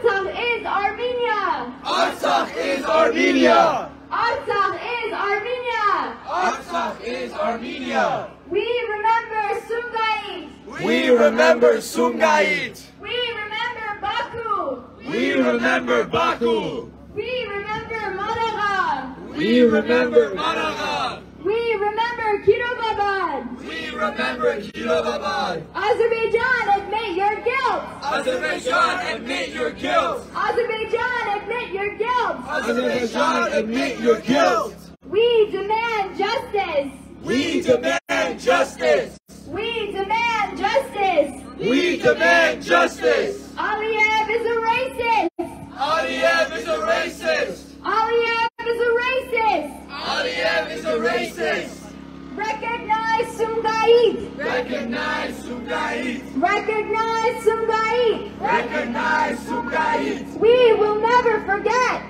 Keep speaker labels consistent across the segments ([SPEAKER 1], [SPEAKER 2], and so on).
[SPEAKER 1] Artsakh is Armenia!
[SPEAKER 2] Artsakh is Armenia!
[SPEAKER 1] Artsakh is Armenia!
[SPEAKER 2] Artsakh is Armenia!
[SPEAKER 1] We remember Sumgait!
[SPEAKER 2] We remember Sumgait!
[SPEAKER 1] We remember Baku!
[SPEAKER 2] We remember Baku!
[SPEAKER 1] We remember Maragha!
[SPEAKER 2] We remember
[SPEAKER 1] Maragha! Remember Kirovabad!
[SPEAKER 2] We remember Kirovabad!
[SPEAKER 1] Azerbaijan, admit your guilt!
[SPEAKER 2] Azerbaijan, admit your guilt!
[SPEAKER 1] Azerbaijan, admit your guilt!
[SPEAKER 2] Azerbaijan, admit your guilt!
[SPEAKER 1] We demand justice!
[SPEAKER 2] We demand justice!
[SPEAKER 1] We demand justice!
[SPEAKER 2] We demand justice!
[SPEAKER 1] Aliyev is a racist!
[SPEAKER 2] Aliyev is a racist!
[SPEAKER 1] Aliyev is a racist!
[SPEAKER 2] Aliyev is a racist!
[SPEAKER 1] Recognize Sumgait!
[SPEAKER 2] Recognize Sumgait!
[SPEAKER 1] Recognize Sumgait!
[SPEAKER 2] Recognize Sumgait!
[SPEAKER 1] We will never forget!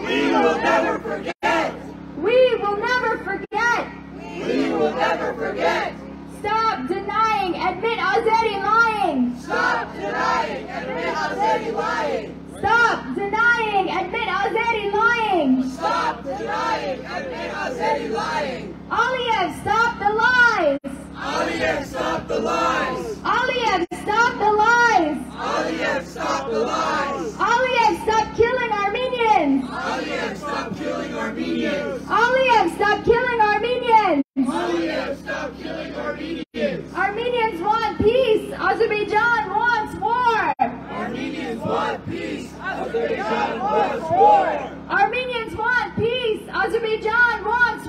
[SPEAKER 2] We will never forget!
[SPEAKER 1] We will never forget!
[SPEAKER 2] We will never forget!
[SPEAKER 1] Stop denying, admit Azeri lying!
[SPEAKER 2] Stop denying, admit Azeri lying!
[SPEAKER 1] Stop denying, admit Azeri lying!
[SPEAKER 2] Stop denying, admit Azeri lying!
[SPEAKER 1] Aliyev, stop the lies!
[SPEAKER 2] Aliyev, stop the lies!
[SPEAKER 1] Aliyev, stop the lies!
[SPEAKER 2] Aliyev, stop the lies!
[SPEAKER 1] Aliyev, stop killing Armenians!
[SPEAKER 2] Aliyev, stop killing Armenians!
[SPEAKER 1] Aliyev, stop killing Armenians!
[SPEAKER 2] Aliyev, stop killing Armenians!
[SPEAKER 1] Armenians want peace! Azerbaijan wants war!
[SPEAKER 2] Armenians want peace! Azerbaijan wants war!
[SPEAKER 1] Armenians want peace! Azerbaijan wants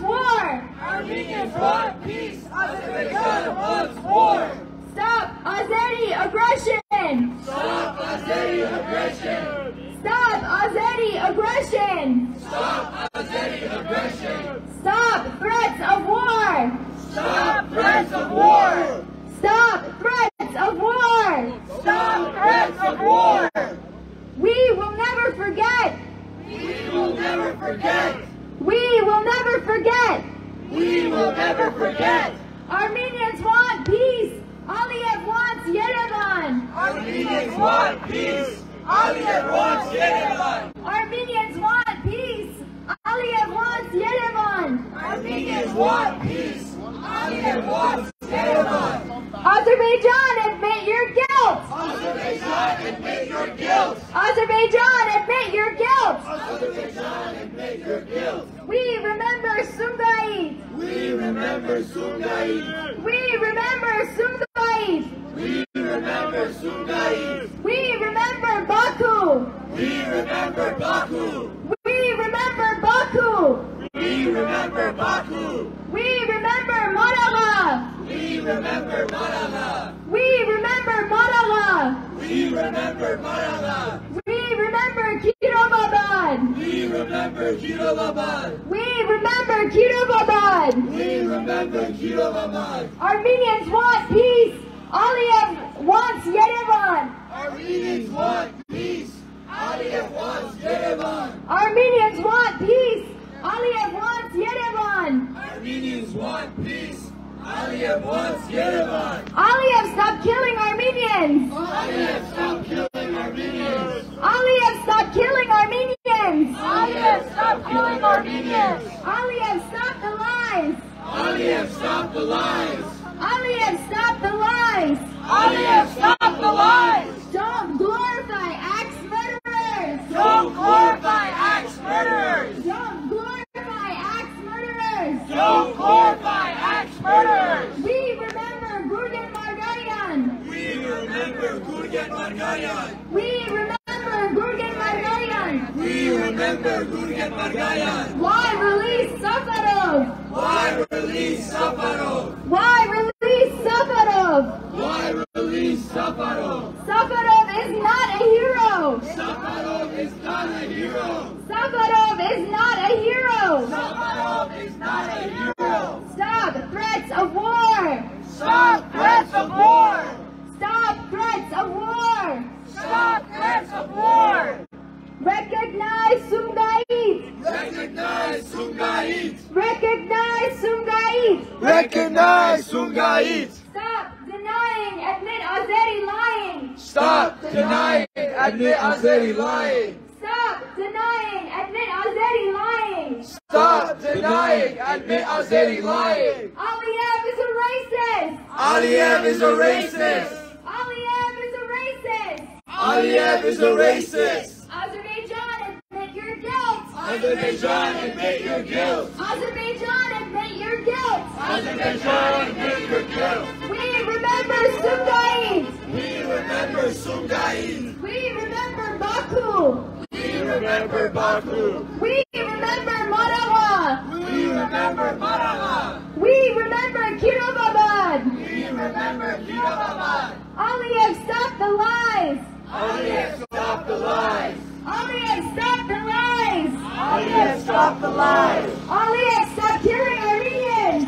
[SPEAKER 1] We remember Maragha.
[SPEAKER 2] We remember Maragha.
[SPEAKER 1] We remember Kirovabad.
[SPEAKER 2] We remember Kirovabad.
[SPEAKER 1] Aliyev, stop the lies.
[SPEAKER 2] Aliyev, stop the lies.
[SPEAKER 1] Aliyev, stop the lies.
[SPEAKER 2] Aliyev, stop the lies.
[SPEAKER 1] Aliyev, stop killing Armenians.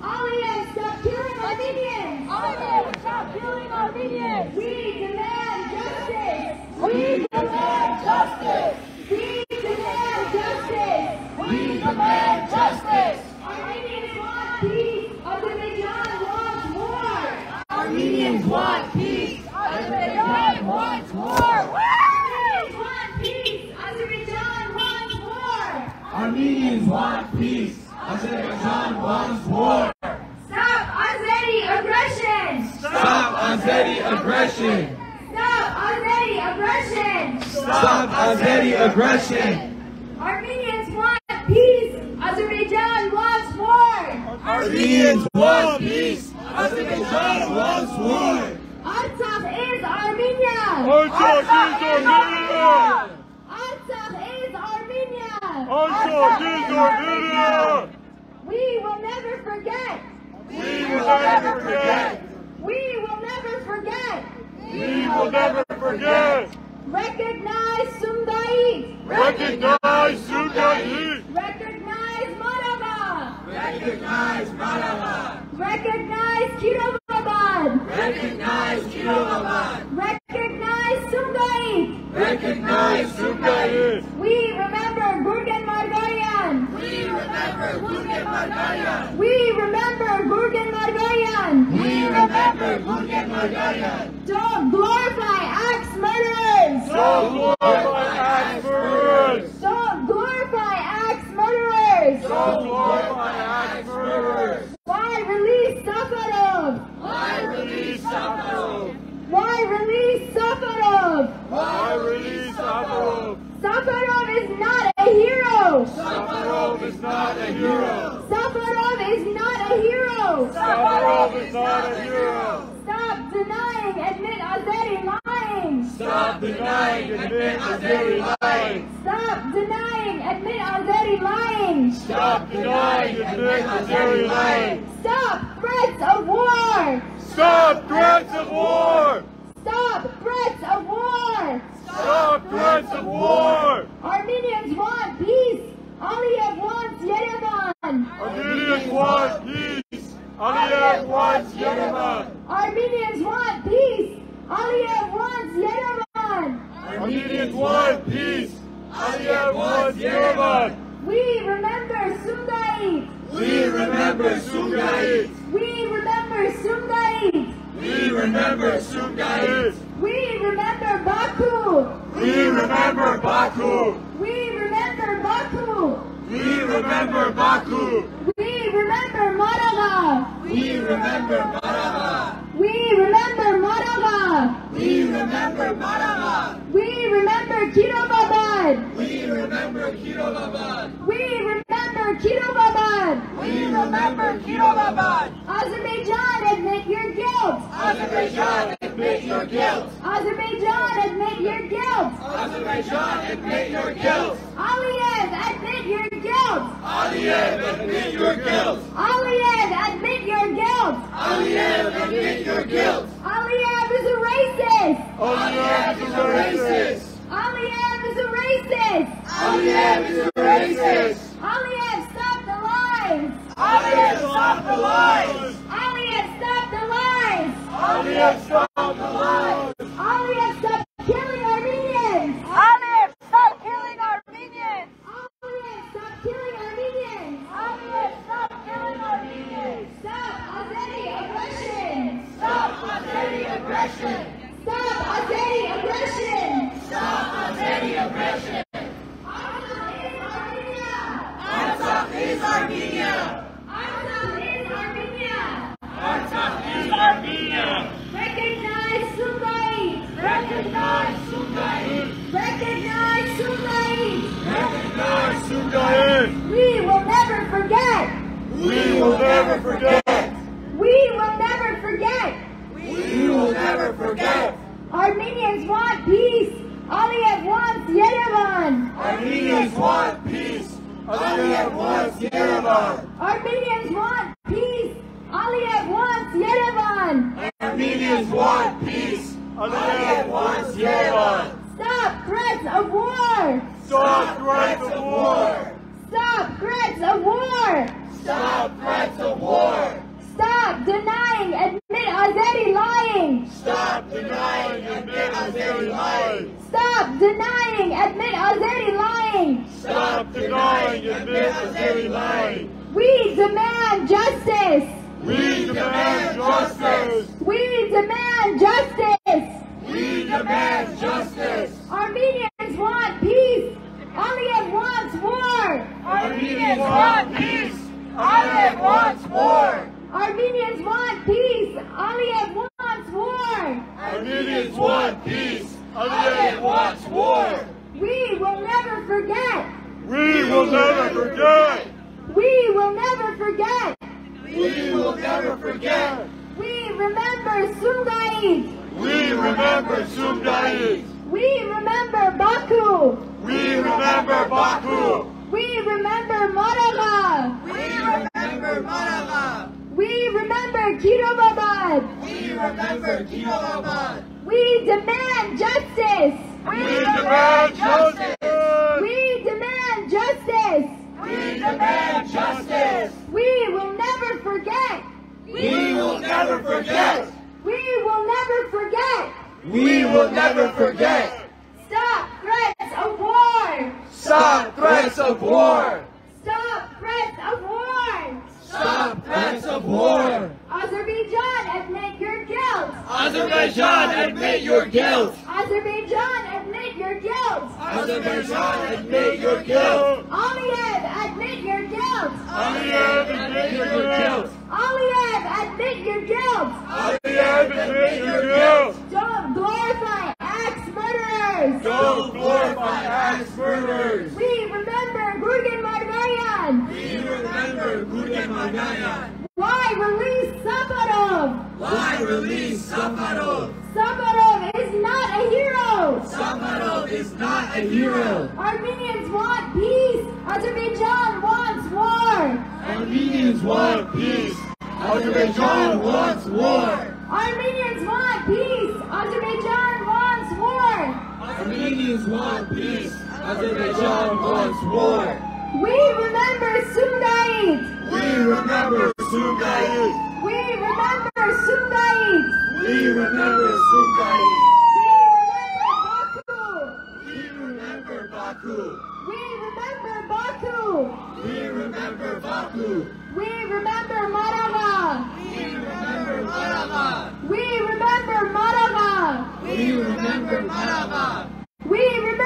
[SPEAKER 1] Aliyev, stop killing Armenians. Aliyev, stop killing Armenians. We demand justice. We demand justice. We demand justice. We demand justice. Armenians want peace. Azerbaijan wants war. Armenians want peace. Azerbaijan wants war. Armenians want peace. Azerbaijan wants war.
[SPEAKER 2] Armenians want peace. Azerbaijan wants war.
[SPEAKER 1] Stop Azeri aggression.
[SPEAKER 2] Stop Azeri aggression.
[SPEAKER 1] Stop Azeri aggression.
[SPEAKER 2] Stop Azeri aggression.
[SPEAKER 1] Armenians want peace. Azerbaijan wants war.
[SPEAKER 2] Armenians want peace. Azerbaijan wants war.
[SPEAKER 1] Artsakh is Armenia.
[SPEAKER 3] Artsakh is Armenia!
[SPEAKER 1] Artsakh is Armenia.
[SPEAKER 3] Artsakh is Armenia!
[SPEAKER 1] We will never forget.
[SPEAKER 3] We will never forget!
[SPEAKER 1] We will never forget.
[SPEAKER 3] We will never forget!
[SPEAKER 1] Recognize Sumgait.
[SPEAKER 3] Recognize Sumgait!
[SPEAKER 1] Recognize Maragha.
[SPEAKER 2] Recognize Maragha.
[SPEAKER 1] Recognize Kirovabad.
[SPEAKER 2] Recognize Kirovabad.
[SPEAKER 1] Recognize Sumgait.
[SPEAKER 2] Recognize Sumgait.
[SPEAKER 1] We remember Gurgen Margarian.
[SPEAKER 2] We remember Gurgen Margarian.
[SPEAKER 1] We remember Gurgen Margarian.
[SPEAKER 2] We remember Gurgen Margarian.
[SPEAKER 1] Don't glorify axe murderers.
[SPEAKER 3] Don't glorify axe murderers!
[SPEAKER 1] Don't glorify axe murderers.
[SPEAKER 3] Don't glorify!
[SPEAKER 1] Why release Safarov?
[SPEAKER 2] Why release Safarov?
[SPEAKER 1] Why release Safarov?
[SPEAKER 3] Why release Safarov?
[SPEAKER 1] Safarov is not a hero.
[SPEAKER 3] Safarov is not a hero!
[SPEAKER 1] Safarov is not a hero.
[SPEAKER 3] Safarov is not a hero!
[SPEAKER 1] Stop denying, admit Azeri lying.
[SPEAKER 2] Stop denying, admit Azeri lying.
[SPEAKER 1] Stop denying, admit Azeri lying.
[SPEAKER 3] Stop denying admit Azeri lying!
[SPEAKER 1] Stop threats of war.
[SPEAKER 3] Stop threats of war!
[SPEAKER 1] Stop threats of war.
[SPEAKER 3] Stop threats of war!
[SPEAKER 1] Armenians want peace. Aliyev wants Yerevan.
[SPEAKER 3] Armenians want peace! Aliyev wants Yerevan!
[SPEAKER 1] Armenians want peace. Aliyev wants Yerevan.
[SPEAKER 3] Armenians want peace! Aliyev wants Yerevan!
[SPEAKER 1] We remember Sumgait.
[SPEAKER 2] We remember Sumgait.
[SPEAKER 1] We remember Sumgait.
[SPEAKER 2] We remember Sumgait.
[SPEAKER 1] We remember Baku.
[SPEAKER 3] We remember Baku!
[SPEAKER 1] We remember Baku.
[SPEAKER 3] We remember Baku!
[SPEAKER 1] We remember Maragha.
[SPEAKER 2] We remember Maragha.
[SPEAKER 1] We remember Maragha.
[SPEAKER 2] We remember Maragha.
[SPEAKER 1] We remember Kirovabad.
[SPEAKER 2] We remember Kirovabad.
[SPEAKER 1] We remember Kirovabad.
[SPEAKER 2] We remember Kirovabad.
[SPEAKER 1] Azerbaijan, admit your guilt.
[SPEAKER 2] Azerbaijan, admit your guilt.
[SPEAKER 1] Azerbaijan, admit your guilt.
[SPEAKER 2] Azerbaijan, admit your guilt.
[SPEAKER 1] Aliyev, guilt.
[SPEAKER 2] Aliyev, admit your guilt.
[SPEAKER 1] Aliyev, admit your guilt.
[SPEAKER 2] Aliyev, admit your guilt.
[SPEAKER 1] Aliyev is a racist.
[SPEAKER 3] Aliyev is a racist!
[SPEAKER 1] Aliyev is a racist.
[SPEAKER 2] Aliyev is a racist.
[SPEAKER 1] Aliyev, stop the lies.
[SPEAKER 2] Aliyev, stop the lies.
[SPEAKER 1] Aliyev, stop the lies.
[SPEAKER 3] Aliyev, stop
[SPEAKER 1] Stop denying admit Azeri lying. We demand justice.
[SPEAKER 3] We demand justice.
[SPEAKER 1] We demand justice.
[SPEAKER 2] We demand justice.
[SPEAKER 1] Armenians want peace. Aliyev wants war.
[SPEAKER 4] Armenians want peace. Aliyev wants war.
[SPEAKER 1] Armenians want peace. Aliyev wants war.
[SPEAKER 3] Armenians want peace. Aliyev wants war.
[SPEAKER 1] We will never forget.
[SPEAKER 3] We will never forget.
[SPEAKER 1] We will never forget.
[SPEAKER 2] We will never forget.
[SPEAKER 1] We remember Sumgait.
[SPEAKER 3] We remember Sumgait.
[SPEAKER 1] We remember Baku.
[SPEAKER 3] We remember Baku.
[SPEAKER 1] We remember Maragha.
[SPEAKER 2] We remember Maragha.
[SPEAKER 1] We remember Kirovabad.
[SPEAKER 2] We remember Kirovabad.
[SPEAKER 1] We demand justice.
[SPEAKER 3] We demand justice.
[SPEAKER 1] We demand justice.
[SPEAKER 2] We demand justice.
[SPEAKER 1] We will never forget.
[SPEAKER 2] We will never forget.
[SPEAKER 1] We will never forget.
[SPEAKER 2] We will never forget.
[SPEAKER 1] Stop threats of war.
[SPEAKER 2] Stop threats of war.
[SPEAKER 1] Stop threats of war.
[SPEAKER 2] Stop threats of war.
[SPEAKER 1] Azerbaijan, admit your guilt.
[SPEAKER 2] Azerbaijan, admit your guilt.
[SPEAKER 1] Azerbaijan, admit your guilt.
[SPEAKER 2] Azerbaijan, admit your guilt.
[SPEAKER 1] Aliyev, admit your guilt.
[SPEAKER 3] Aliyev, admit your guilt.
[SPEAKER 1] Aliyev, admit your guilt.
[SPEAKER 3] Aliyev, admit your guilt.
[SPEAKER 1] Don't glorify axe murderers.
[SPEAKER 3] Don't glorify axe murderers.
[SPEAKER 1] We remember Gurgen
[SPEAKER 2] We remember Margarian.
[SPEAKER 1] Why release Safarov?
[SPEAKER 2] Why release Safarov?
[SPEAKER 1] Safarov is not a hero.
[SPEAKER 2] Safarov is not a hero.
[SPEAKER 1] Armenians want peace. Azerbaijan wants war.
[SPEAKER 2] Armenians want peace. Azerbaijan wants war.
[SPEAKER 1] Armenians want peace. Azerbaijan wants war.
[SPEAKER 2] Armenians want peace. Azerbaijan wants war.
[SPEAKER 1] We remember
[SPEAKER 2] remember Sumgait.
[SPEAKER 1] We remember Sumgait.
[SPEAKER 2] We remember Sumgait.
[SPEAKER 1] We remember Baku.
[SPEAKER 2] We remember Baku.
[SPEAKER 1] We remember Baku.
[SPEAKER 2] We remember Baku.
[SPEAKER 1] We remember Maragha.
[SPEAKER 2] We remember Maragha.
[SPEAKER 1] We remember Maragha.
[SPEAKER 2] We remember
[SPEAKER 1] Maragha.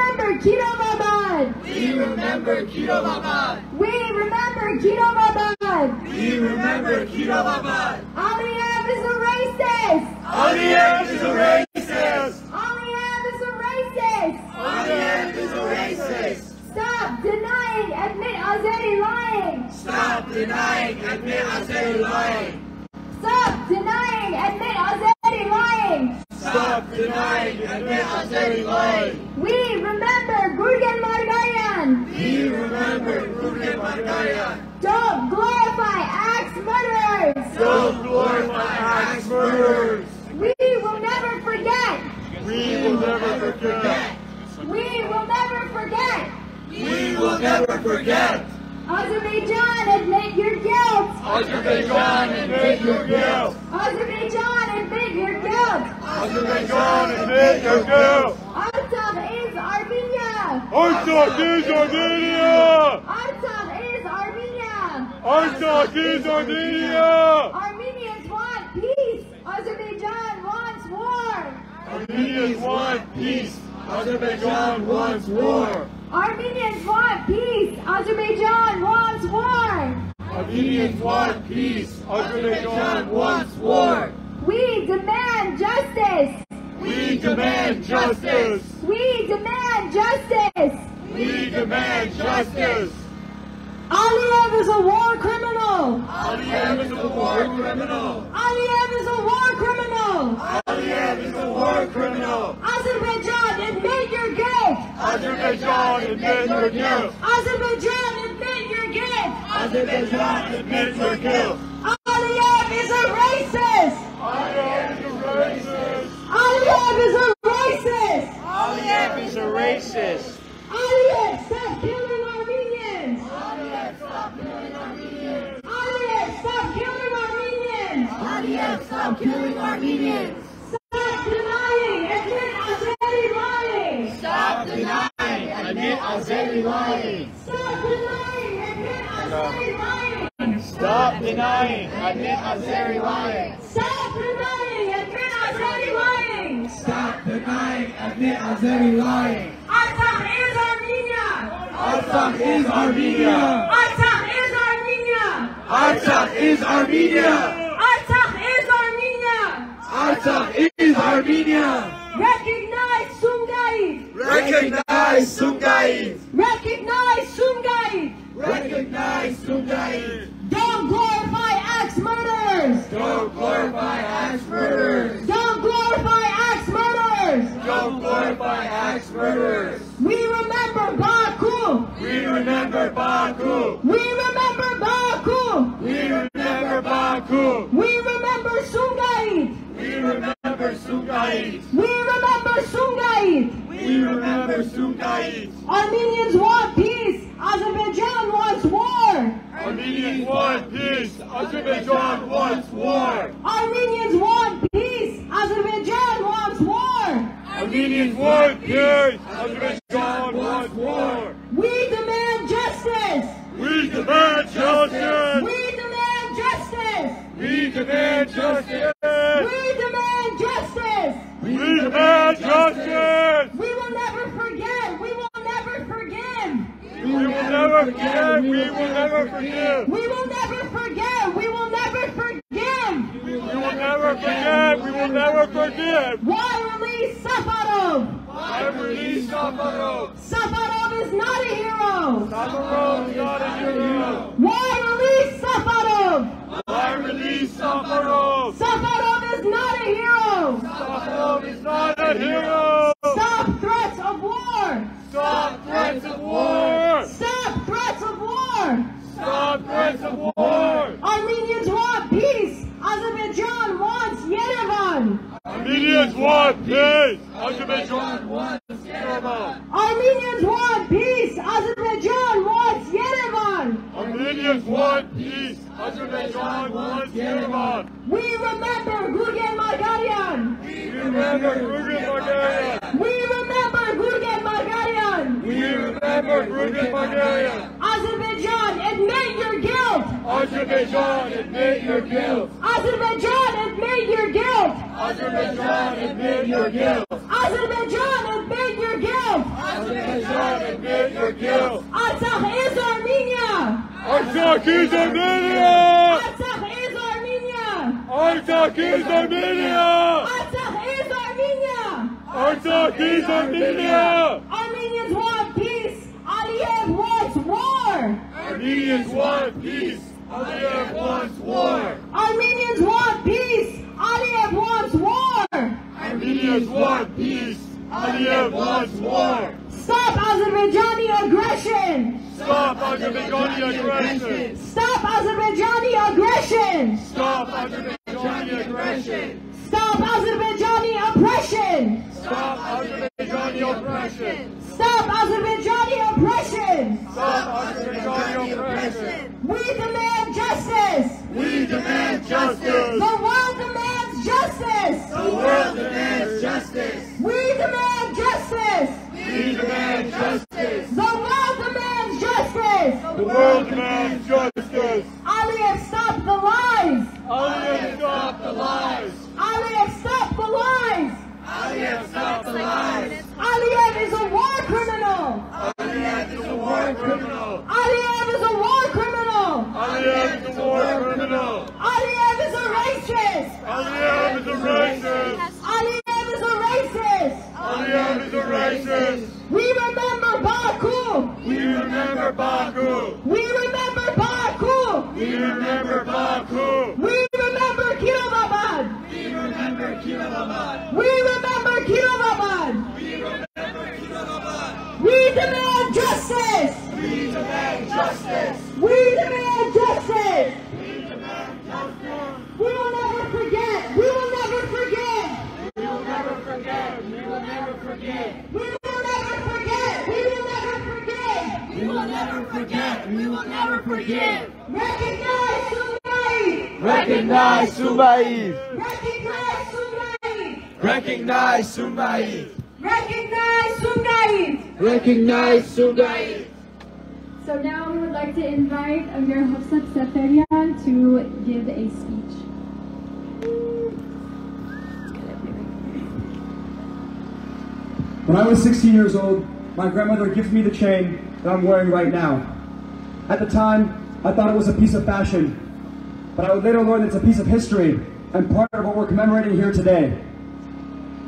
[SPEAKER 1] Remember Kirovabad.
[SPEAKER 2] We remember Kirovabad.
[SPEAKER 1] We remember Kirovabad.
[SPEAKER 2] We remember Kirovabad.
[SPEAKER 1] Aliyev is a racist.
[SPEAKER 3] Aliyev is a racist.
[SPEAKER 1] Aliyev is a racist.
[SPEAKER 2] Aliyev is a racist.
[SPEAKER 1] Stop denying, admit Azeri lying.
[SPEAKER 2] Stop denying admit Azeri lying.
[SPEAKER 1] Stop denying, admit Azeri lying.
[SPEAKER 2] Stop denying Azeri lying.
[SPEAKER 1] We remember Gurgen Margarian.
[SPEAKER 2] We remember Gurgen Margarian.
[SPEAKER 1] Don't glorify axe murderers.
[SPEAKER 3] Don't glorify axe murderers.
[SPEAKER 1] We will never forget.
[SPEAKER 3] We will never forget.
[SPEAKER 1] We will never forget.
[SPEAKER 2] We will never forget.
[SPEAKER 1] Azerbaijan, admit your guilt.
[SPEAKER 3] Azerbaijan, admit your guilt.
[SPEAKER 1] Azerbaijan, admit your guilt.
[SPEAKER 3] Azerbaijan, admit your guilt.
[SPEAKER 1] Artsakh is Armenia.
[SPEAKER 3] Artsakh is Armenia.
[SPEAKER 1] Artsakh is Armenia.
[SPEAKER 3] Artsakh is Armenia.
[SPEAKER 1] Armenians want peace. Azerbaijan wants war.
[SPEAKER 3] Armenians want peace. Azerbaijan wants war.
[SPEAKER 1] Armenians want peace. Azerbaijan wants war.
[SPEAKER 3] Armenians want peace. Azerbaijan wants war.
[SPEAKER 1] We demand justice.
[SPEAKER 3] We demand justice.
[SPEAKER 1] We demand justice.
[SPEAKER 3] We demand justice.
[SPEAKER 1] Aliyev is a war criminal.
[SPEAKER 5] Aliyev is a war criminal.
[SPEAKER 1] Aliyev is a war criminal.
[SPEAKER 5] Aliyev is a war criminal.
[SPEAKER 1] Azerbaijan, admit your guilt.
[SPEAKER 2] Azerbaijan, admit your guilt.
[SPEAKER 1] Azerbaijan, admit your guilt.
[SPEAKER 5] Azerbaijan, admit your guilt.
[SPEAKER 1] Aliyev is a racist.
[SPEAKER 2] Aliyev is a racist.
[SPEAKER 1] Aliyev is a racist.
[SPEAKER 2] Aliyev is a racist.
[SPEAKER 1] Aliyev, stop killing Armenians. Aliyev, stop killing Armenians.
[SPEAKER 6] Aliyev, stop killing Armenians.
[SPEAKER 1] Stop
[SPEAKER 2] Stop denying. Admit Azeri lying.
[SPEAKER 1] Stop denying. Admit Azeri lying.
[SPEAKER 2] Stop denying. Admit Azeri lying.
[SPEAKER 1] Stop denying. Admit Azeri lying.
[SPEAKER 5] Stop denying. Admit Azeri lying.
[SPEAKER 1] Artsakh is Armenia.
[SPEAKER 5] Artsakh is Armenia.
[SPEAKER 1] Artsakh is Armenia.
[SPEAKER 5] Artsakh is Armenia.
[SPEAKER 1] Artsakh is Armenia.
[SPEAKER 5] Artsakh is Armenia.
[SPEAKER 1] Recognize Sumgait.
[SPEAKER 5] Recognize Sumgait.
[SPEAKER 1] Recognize Sumgait.
[SPEAKER 5] Recognize Sumgait.
[SPEAKER 1] Don't glorify axe murders.
[SPEAKER 5] Don't glorify axe murders.
[SPEAKER 1] Don't glorify axe murders.
[SPEAKER 5] Don't glorify axe murders.
[SPEAKER 1] We remember Baku.
[SPEAKER 5] We remember Baku.
[SPEAKER 1] We remember Baku.
[SPEAKER 5] We remember Baku.
[SPEAKER 1] Remember Sumgait.
[SPEAKER 5] We remember Sumgait.
[SPEAKER 1] Armenians want peace. Azerbaijan wants war.
[SPEAKER 2] Armenians want peace. Azerbaijan wants war.
[SPEAKER 1] Armenians want peace. Azerbaijan wants war.
[SPEAKER 2] Armenians want peace. Azerbaijan wants war.
[SPEAKER 1] We remember Gurgen Margarian.
[SPEAKER 2] We remember
[SPEAKER 1] Gurgen Margarian. Azerbaijan, admit your guilt.
[SPEAKER 2] Azerbaijan, admit your guilt.
[SPEAKER 1] Azerbaijan, admit your guilt.
[SPEAKER 2] Azerbaijan, admit your guilt.
[SPEAKER 1] Azerbaijan, admit your guilt.
[SPEAKER 2] Azerbaijan, admit your guilt.
[SPEAKER 1] Artsakh is Armenia.
[SPEAKER 2] Artsakh is Armenia!
[SPEAKER 1] Artsakh is Armenia.
[SPEAKER 2] Artsakh is Armenia!
[SPEAKER 1] Artsakh is Armenia.
[SPEAKER 2] Armenia!
[SPEAKER 1] Armenians want peace. Aliyev wants war.
[SPEAKER 2] Armenians want peace. Aliyev wants war.
[SPEAKER 1] Armenians want peace. Aliyev wants war.
[SPEAKER 2] Armenians want peace. Aliyev wants war.
[SPEAKER 1] Stop Azerbaijani aggression.
[SPEAKER 2] Stop Azerbaijani aggression.
[SPEAKER 1] Stop Azerbaijani aggression.
[SPEAKER 2] Stop Azerbaijani aggression.
[SPEAKER 1] Stop Azerbaijani oppression.
[SPEAKER 2] Stop Azerbaijani oppression.
[SPEAKER 1] Stop Azerbaijani oppression.
[SPEAKER 2] Stop Azerbaijani oppression.
[SPEAKER 1] We demand justice.
[SPEAKER 2] We demand justice.
[SPEAKER 1] The world demands justice.
[SPEAKER 2] The world demands justice.
[SPEAKER 1] We demand justice.
[SPEAKER 2] We demand justice.
[SPEAKER 1] The world demands justice.
[SPEAKER 2] The world demands justice.
[SPEAKER 1] Aliyev, stop the lies.
[SPEAKER 2] Aliyev, stop the lies.
[SPEAKER 1] Aliyev, stop.
[SPEAKER 2] Aliyev, stop the lies.
[SPEAKER 1] Aliyev is a war criminal.
[SPEAKER 2] Aliyev is a war criminal.
[SPEAKER 1] Aliyev is a war criminal.
[SPEAKER 2] Aliyev is a war criminal.
[SPEAKER 1] Aliyev is a racist.
[SPEAKER 2] Aliyev is a racist.
[SPEAKER 1] Aliyev is a racist.
[SPEAKER 2] Aliyev is a racist.
[SPEAKER 1] We remember Baku.
[SPEAKER 2] We remember Baku.
[SPEAKER 1] We justice. We demand justice. We demand justice.
[SPEAKER 4] We will never forget.
[SPEAKER 1] We will never forget. We will never forget.
[SPEAKER 4] We will never forget. We will never forget.
[SPEAKER 1] We will never forget.
[SPEAKER 3] Recognize Sumgait.
[SPEAKER 1] Recognize Sumgait.
[SPEAKER 3] Recognize Sumgait.
[SPEAKER 1] Recognize Sumgait.
[SPEAKER 3] Recognize Sumgait.
[SPEAKER 7] So now we would like to invite Amir Hafsat Seferian to give a speech.
[SPEAKER 8] When I was 16 years old, my grandmother gifted me the chain that I'm wearing right now. At the time, I thought it was a piece of fashion, but I would later learn it's a piece of history and part of what we're commemorating here today.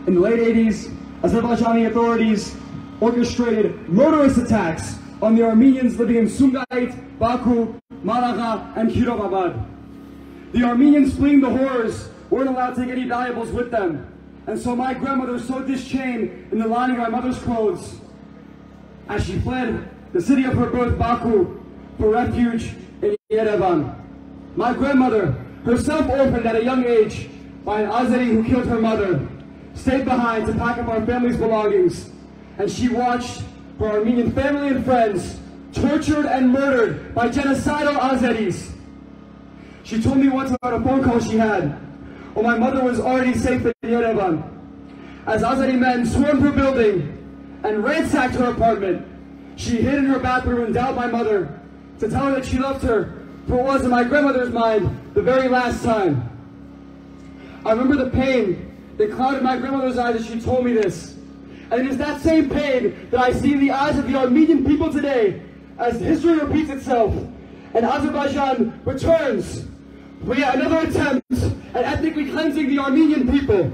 [SPEAKER 8] In the late 80s, Azerbaijani authorities orchestrated murderous attacks on the Armenians living in Sumgait, Baku, Maragha, and Kirovabad. The Armenians fleeing the horrors weren't allowed to take any valuables with them. And so my grandmother sewed this chain in the lining of my mother's clothes as she fled the city of her birth, Baku, for refuge in Yerevan. My grandmother, herself orphaned at a young age by an Azeri who killed her mother, stayed behind to pack up our family's belongings. And she watched her Armenian family and friends tortured and murdered by genocidal Azeris. She told me once about a phone call she had when my mother was already safe in Yerevan. As Azeri men swarmed her building and ransacked her apartment, she hid in her bathroom and dialed my mother to tell her that she loved her for it was in my grandmother's mind the very last time. I remember the pain that clouded my grandmother's eyes as she told me this. And it is that same pain that I see in the eyes of the Armenian people today as history repeats itself and Azerbaijan returns yet another attempt at ethnically cleansing the Armenian people.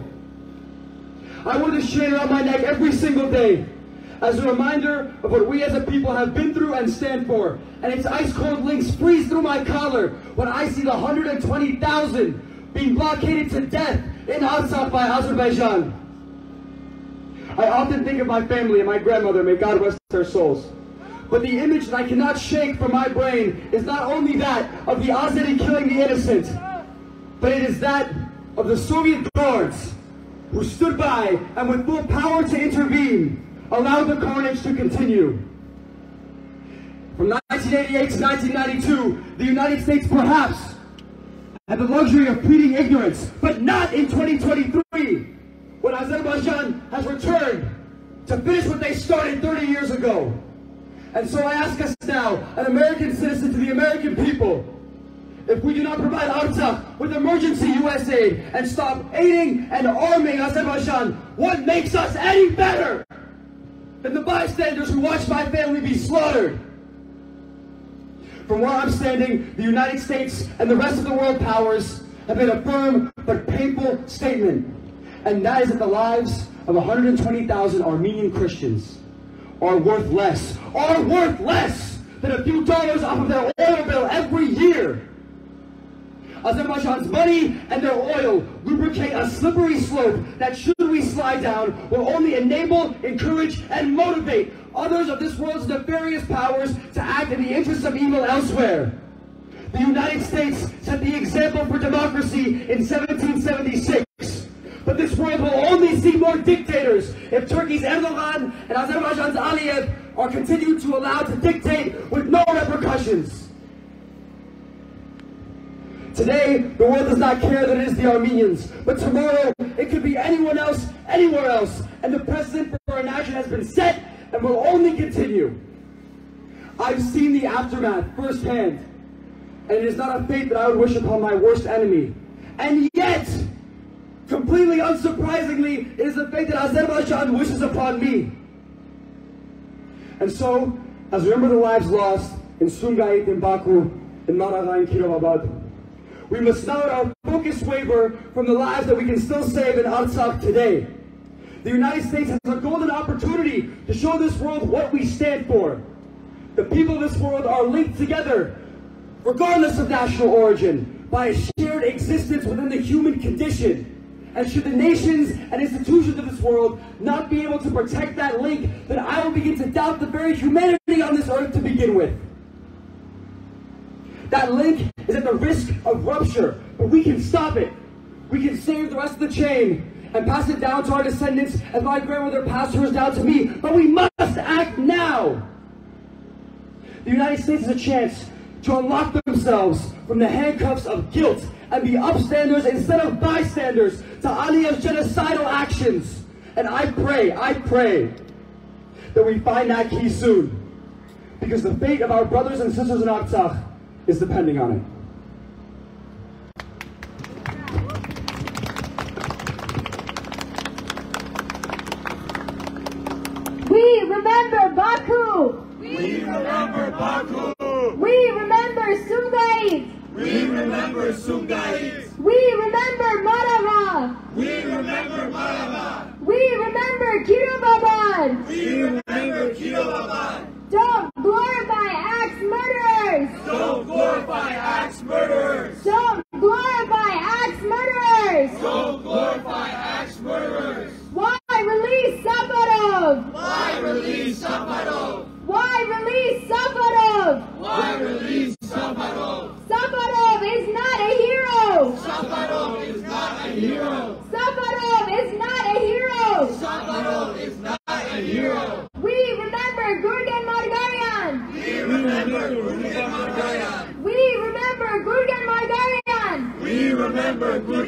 [SPEAKER 8] I wear this chain around my neck every single day as a reminder of what we as a people have been through and stand for. And its ice cold links freeze through my collar when I see the 120,000 being blockaded to death in Artsakh by Azerbaijan. I often think of my family and my grandmother, may God rest their souls. But the image that I cannot shake from my brain is not only that of the Azeri killing the innocent, but it is that of the Soviet guards who stood by and with full power to intervene, allowed the carnage to continue. From 1988 to 1992, the United States perhaps had the luxury of pleading ignorance, but not in 2023, when Azerbaijan has returned to finish what they started 30 years ago. And so I ask us now, an American citizen to the American people, if we do not provide Artsakh with emergency U.S. aid and stop aiding and arming Azerbaijan, what makes us any better than the bystanders who watched my family be slaughtered? From where I'm standing, the United States and the rest of the world powers have made a firm but painful statement, and that is that the lives of 120,000 Armenian Christians are worth less, are worth less than a few dollars off of their oil bill every year. Azerbaijan's money and their oil lubricate a slippery slope that should we slide down will only enable, encourage, and motivate others of this world's nefarious powers to act in the interests of evil elsewhere. The United States set the example for democracy in 1776. But this world will only see more dictators if Turkey's Erdogan and Azerbaijan's Aliyev are continued to allow to dictate with no repercussions. Today, the world does not care that it is the Armenians, but tomorrow it could be anyone else, anywhere else, and the precedent for our nation has been set and will only continue. I've seen the aftermath firsthand, and it is not a fate that I would wish upon my worst enemy. And yet, completely unsurprisingly, it is a fate that Azerbaijan wishes upon me. And so, as we remember the lives lost in Sumgait, in Baku, in Maragha, in Kirovabad, we must not our focus waver from the lives that we can still save in Artsakh today. The United States has a golden opportunity to show this world what we stand for. The people of this world are linked together, regardless of national origin, by a shared existence within the human condition. And should the nations and institutions of this world not be able to protect that link, then I will begin to doubt the very humanity on this earth to begin with. That link is at the risk of rupture, but we can stop it. We can save the rest of the chain and pass it down to our descendants as my grandmother passed hers down to me. But we must act now. The United States has a chance to unlock themselves from the handcuffs of guilt and be upstanders instead of bystanders to Aliyev's genocidal actions. And I pray, I pray that we find that key soon. Because the fate of our brothers and sisters in Artsakh is depending on it.
[SPEAKER 1] We remember Baku.
[SPEAKER 2] We remember Baku.
[SPEAKER 1] We remember Sumgait.
[SPEAKER 2] We remember Sumgait.
[SPEAKER 1] We remember Maragha.
[SPEAKER 2] We remember Maragha.
[SPEAKER 1] We remember Kirovabad.
[SPEAKER 2] We remember Kirovabad.
[SPEAKER 1] Don't glorify axe murderers.
[SPEAKER 2] Don't glorify axe murderers.
[SPEAKER 1] Don't glorify axe murderers.
[SPEAKER 2] Don't glorify axe murderers.
[SPEAKER 1] Why release Safarov?
[SPEAKER 2] Why release Safarov?
[SPEAKER 1] Why release Safarov?
[SPEAKER 2] Why release Safarov?
[SPEAKER 1] Safarov is not a hero.
[SPEAKER 2] Safarov is not a hero.
[SPEAKER 1] Safarov is not a hero.
[SPEAKER 2] Safarov is not a hero.
[SPEAKER 1] We remember Gurgen Margarian.
[SPEAKER 2] We remember Gurgen Margarian.
[SPEAKER 1] We remember Gurgen Margarian.
[SPEAKER 2] We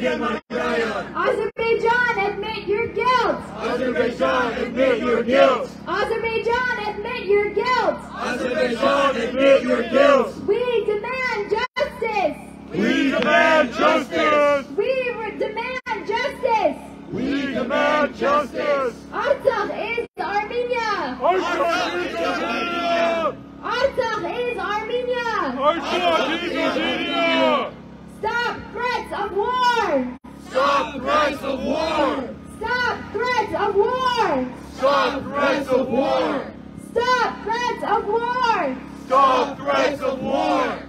[SPEAKER 2] Gurgen Margarian.
[SPEAKER 1] Azerbaijan, admit your guilt.
[SPEAKER 2] Azerbaijan, admit your guilt.
[SPEAKER 1] Azerbaijan, admit your guilt.
[SPEAKER 2] Azerbaijan, admit your guilt.
[SPEAKER 1] We demand justice.
[SPEAKER 2] We demand justice.
[SPEAKER 1] We re- demand justice.
[SPEAKER 2] We demand justice.
[SPEAKER 1] Artsakh is Armenia.
[SPEAKER 2] Artsakh is Armenia.
[SPEAKER 1] Artsakh is Armenia.
[SPEAKER 2] Artsakh is Armenia.
[SPEAKER 1] Stop threats of war.
[SPEAKER 2] Stop threats of war.
[SPEAKER 1] Stop threats of war.
[SPEAKER 2] Stop threats of war.
[SPEAKER 1] Stop threats of war.
[SPEAKER 2] Stop threats of war.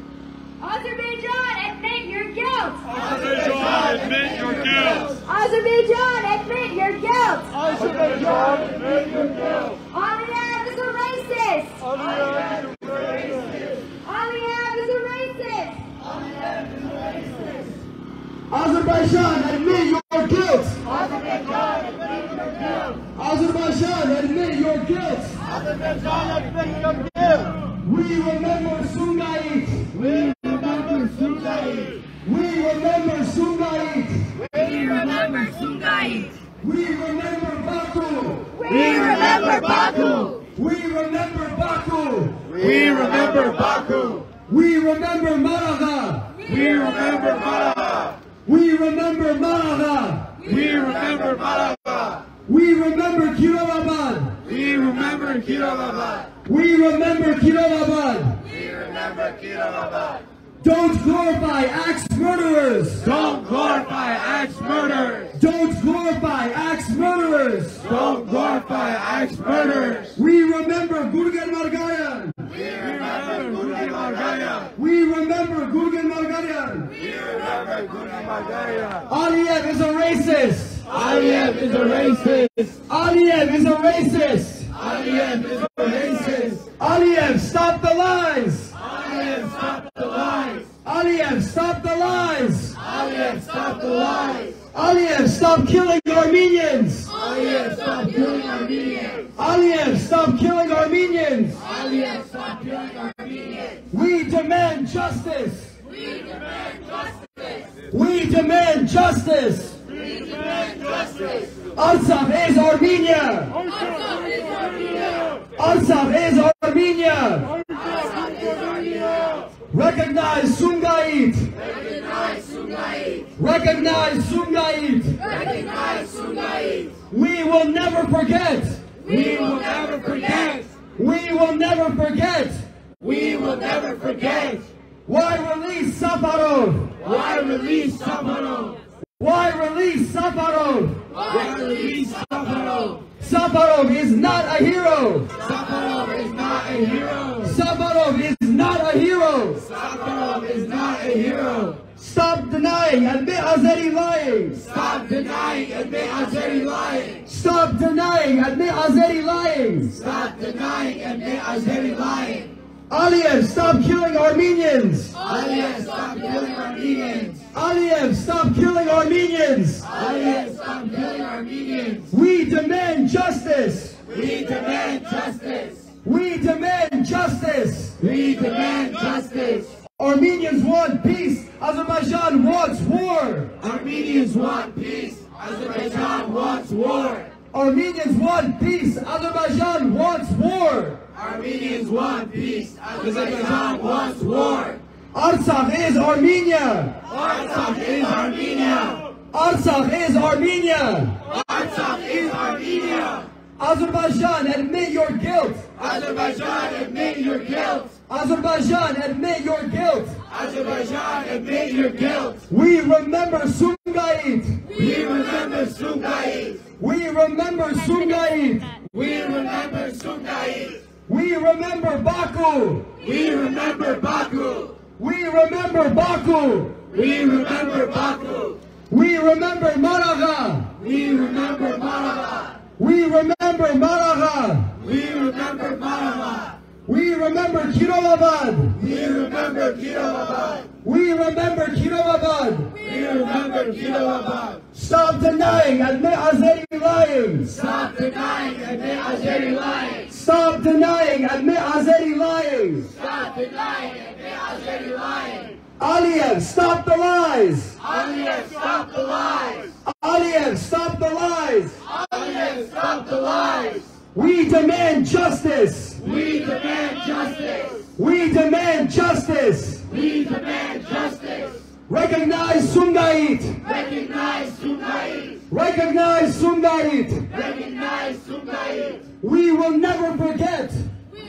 [SPEAKER 1] Azerbaijan, admit your guilt.
[SPEAKER 2] Azerbaijan, admit your guilt.
[SPEAKER 1] Azerbaijan, admit your guilt.
[SPEAKER 2] Azerbaijan, admit your guilt.
[SPEAKER 1] Aliyev is a racist.
[SPEAKER 2] Aliyev is racist.
[SPEAKER 1] Aliyev is a racist.
[SPEAKER 8] Azerbaijan, admit your guilt!
[SPEAKER 2] Azerbaijan, admit your guilt.
[SPEAKER 8] Azerbaijan, admit your guilt!
[SPEAKER 2] Azerbaijan, admit your guilt.
[SPEAKER 8] We remember Sumgait!
[SPEAKER 2] We remember Sumgait.
[SPEAKER 8] We remember Sumgait!
[SPEAKER 9] We remember Sumgait.
[SPEAKER 8] We remember Baku!
[SPEAKER 2] We remember Baku.
[SPEAKER 8] We remember Baku!
[SPEAKER 2] We remember Baku.
[SPEAKER 8] We remember Maragha!
[SPEAKER 2] We remember Maragha.
[SPEAKER 8] We remember Maragha!
[SPEAKER 2] We remember Maragha.
[SPEAKER 8] We remember Kirovabad!
[SPEAKER 2] We remember Kirovabad.
[SPEAKER 8] We remember Kirovabad!
[SPEAKER 2] We remember Kirovabad.
[SPEAKER 8] Don't glorify axe murderers!
[SPEAKER 2] Don't glorify axe murderers.
[SPEAKER 8] Don't glorify axe murderers!
[SPEAKER 2] Don't glorify axe murderers.
[SPEAKER 8] We remember Gurgen Margarian!
[SPEAKER 2] We remember Gurgen Margarian.
[SPEAKER 8] We remember Gurgen Margarian!
[SPEAKER 2] We remember Gurgen Margarian.
[SPEAKER 8] Aliyev is a racist!
[SPEAKER 2] Aliyev is a racist.
[SPEAKER 8] Aliyev is a racist!
[SPEAKER 2] Aliyev is a racist.
[SPEAKER 8] Aliyev, stop the lies!
[SPEAKER 2] Aliyev, stop the lies.
[SPEAKER 8] Aliyev, stop the lies!
[SPEAKER 2] Aliyev, stop the lies.
[SPEAKER 8] Aliyev, stop killing Armenians!
[SPEAKER 2] Aliyev, stop killing Armenians.
[SPEAKER 8] Aliyev, stop killing Armenians!
[SPEAKER 2] Aliyev, stop killing Armenians.
[SPEAKER 8] We demand justice!
[SPEAKER 2] We demand justice.
[SPEAKER 8] We demand justice! Artsakh is Armenia!
[SPEAKER 2] Artsakh is Armenia.
[SPEAKER 8] Is Armenia!
[SPEAKER 2] Is Armenia.
[SPEAKER 8] Recognize Sumgait!
[SPEAKER 2] Recognize Sumgait.
[SPEAKER 8] Recognize Sumgait!
[SPEAKER 2] Recognize Sumgait.
[SPEAKER 8] We will never forget!
[SPEAKER 2] We will never forget.
[SPEAKER 8] We will never forget!
[SPEAKER 2] We will never forget.
[SPEAKER 8] Why release Safarov?
[SPEAKER 2] Why release Safarov?
[SPEAKER 8] Why release Safarov?
[SPEAKER 2] Why release Safarov?
[SPEAKER 8] Safarov is not a hero!
[SPEAKER 2] Safarov is not a hero.
[SPEAKER 8] Safarov is not a hero!
[SPEAKER 2] Safarov is not a hero.
[SPEAKER 8] Stop denying, admit Azeri lying!
[SPEAKER 2] Stop denying, admit Azeri lying.
[SPEAKER 8] Stop denying, admit Azeri lying!
[SPEAKER 2] Stop denying, admit Azeri lying.
[SPEAKER 8] Aliyev, stop killing Armenians!
[SPEAKER 2] Aliyev, stop killing Armenians.
[SPEAKER 8] Aliyev, stop killing Armenians!
[SPEAKER 2] Aliyev, stop killing Armenians!
[SPEAKER 8] We demand justice!
[SPEAKER 2] We demand justice!
[SPEAKER 8] We demand justice!
[SPEAKER 2] We demand justice!
[SPEAKER 8] Armenians want peace! Azerbaijan wants war!
[SPEAKER 2] Armenians want peace! Azerbaijan wants war!
[SPEAKER 8] Armenians want peace! Azerbaijan wants war!
[SPEAKER 2] Armenians want peace! Azerbaijan wants war!
[SPEAKER 8] Artsakh is Armenia!
[SPEAKER 2] Artsakh is Armenia!
[SPEAKER 8] Artsakh is Armenia!
[SPEAKER 2] Artsakh is Armenia!
[SPEAKER 8] Azerbaijan, admit your guilt!
[SPEAKER 2] Azerbaijan, admit your guilt!
[SPEAKER 8] Azerbaijan, admit your guilt!
[SPEAKER 2] Azerbaijan, admit your guilt!
[SPEAKER 8] We remember Sumgait!
[SPEAKER 2] We remember Sumgait!
[SPEAKER 8] We remember Sumgait!
[SPEAKER 2] We remember Sumgait!
[SPEAKER 8] We remember Baku!
[SPEAKER 2] We remember Baku!
[SPEAKER 8] We remember Baku!
[SPEAKER 2] We remember Baku!
[SPEAKER 8] We remember Maragha!
[SPEAKER 2] We remember Maragha!
[SPEAKER 8] We remember Maragha!
[SPEAKER 2] We remember Maragha!
[SPEAKER 8] We remember Kirovabad!
[SPEAKER 2] We remember Kirovabad!
[SPEAKER 8] We remember Kirovabad!
[SPEAKER 2] We remember Kirovabad!
[SPEAKER 8] Stop denying, admit Azeri lying!
[SPEAKER 2] Stop denying, admit Azeri lying!
[SPEAKER 8] Stop denying, admit Azeri lying!
[SPEAKER 2] Stop denying, admit Azeri lying!
[SPEAKER 8] Aliyev, stop the lies!
[SPEAKER 2] Aliyev, stop the lies!
[SPEAKER 8] Aliyev, stop the lies!
[SPEAKER 2] Aliyev, stop the lies!
[SPEAKER 8] We demand justice!
[SPEAKER 2] We demand justice!
[SPEAKER 8] We demand justice!
[SPEAKER 2] We demand justice!
[SPEAKER 8] Recognize Sumgait!
[SPEAKER 2] Recognize Sumgait!
[SPEAKER 8] Recognize Sumgait!
[SPEAKER 2] Recognize Sumgait!
[SPEAKER 8] We will never forget!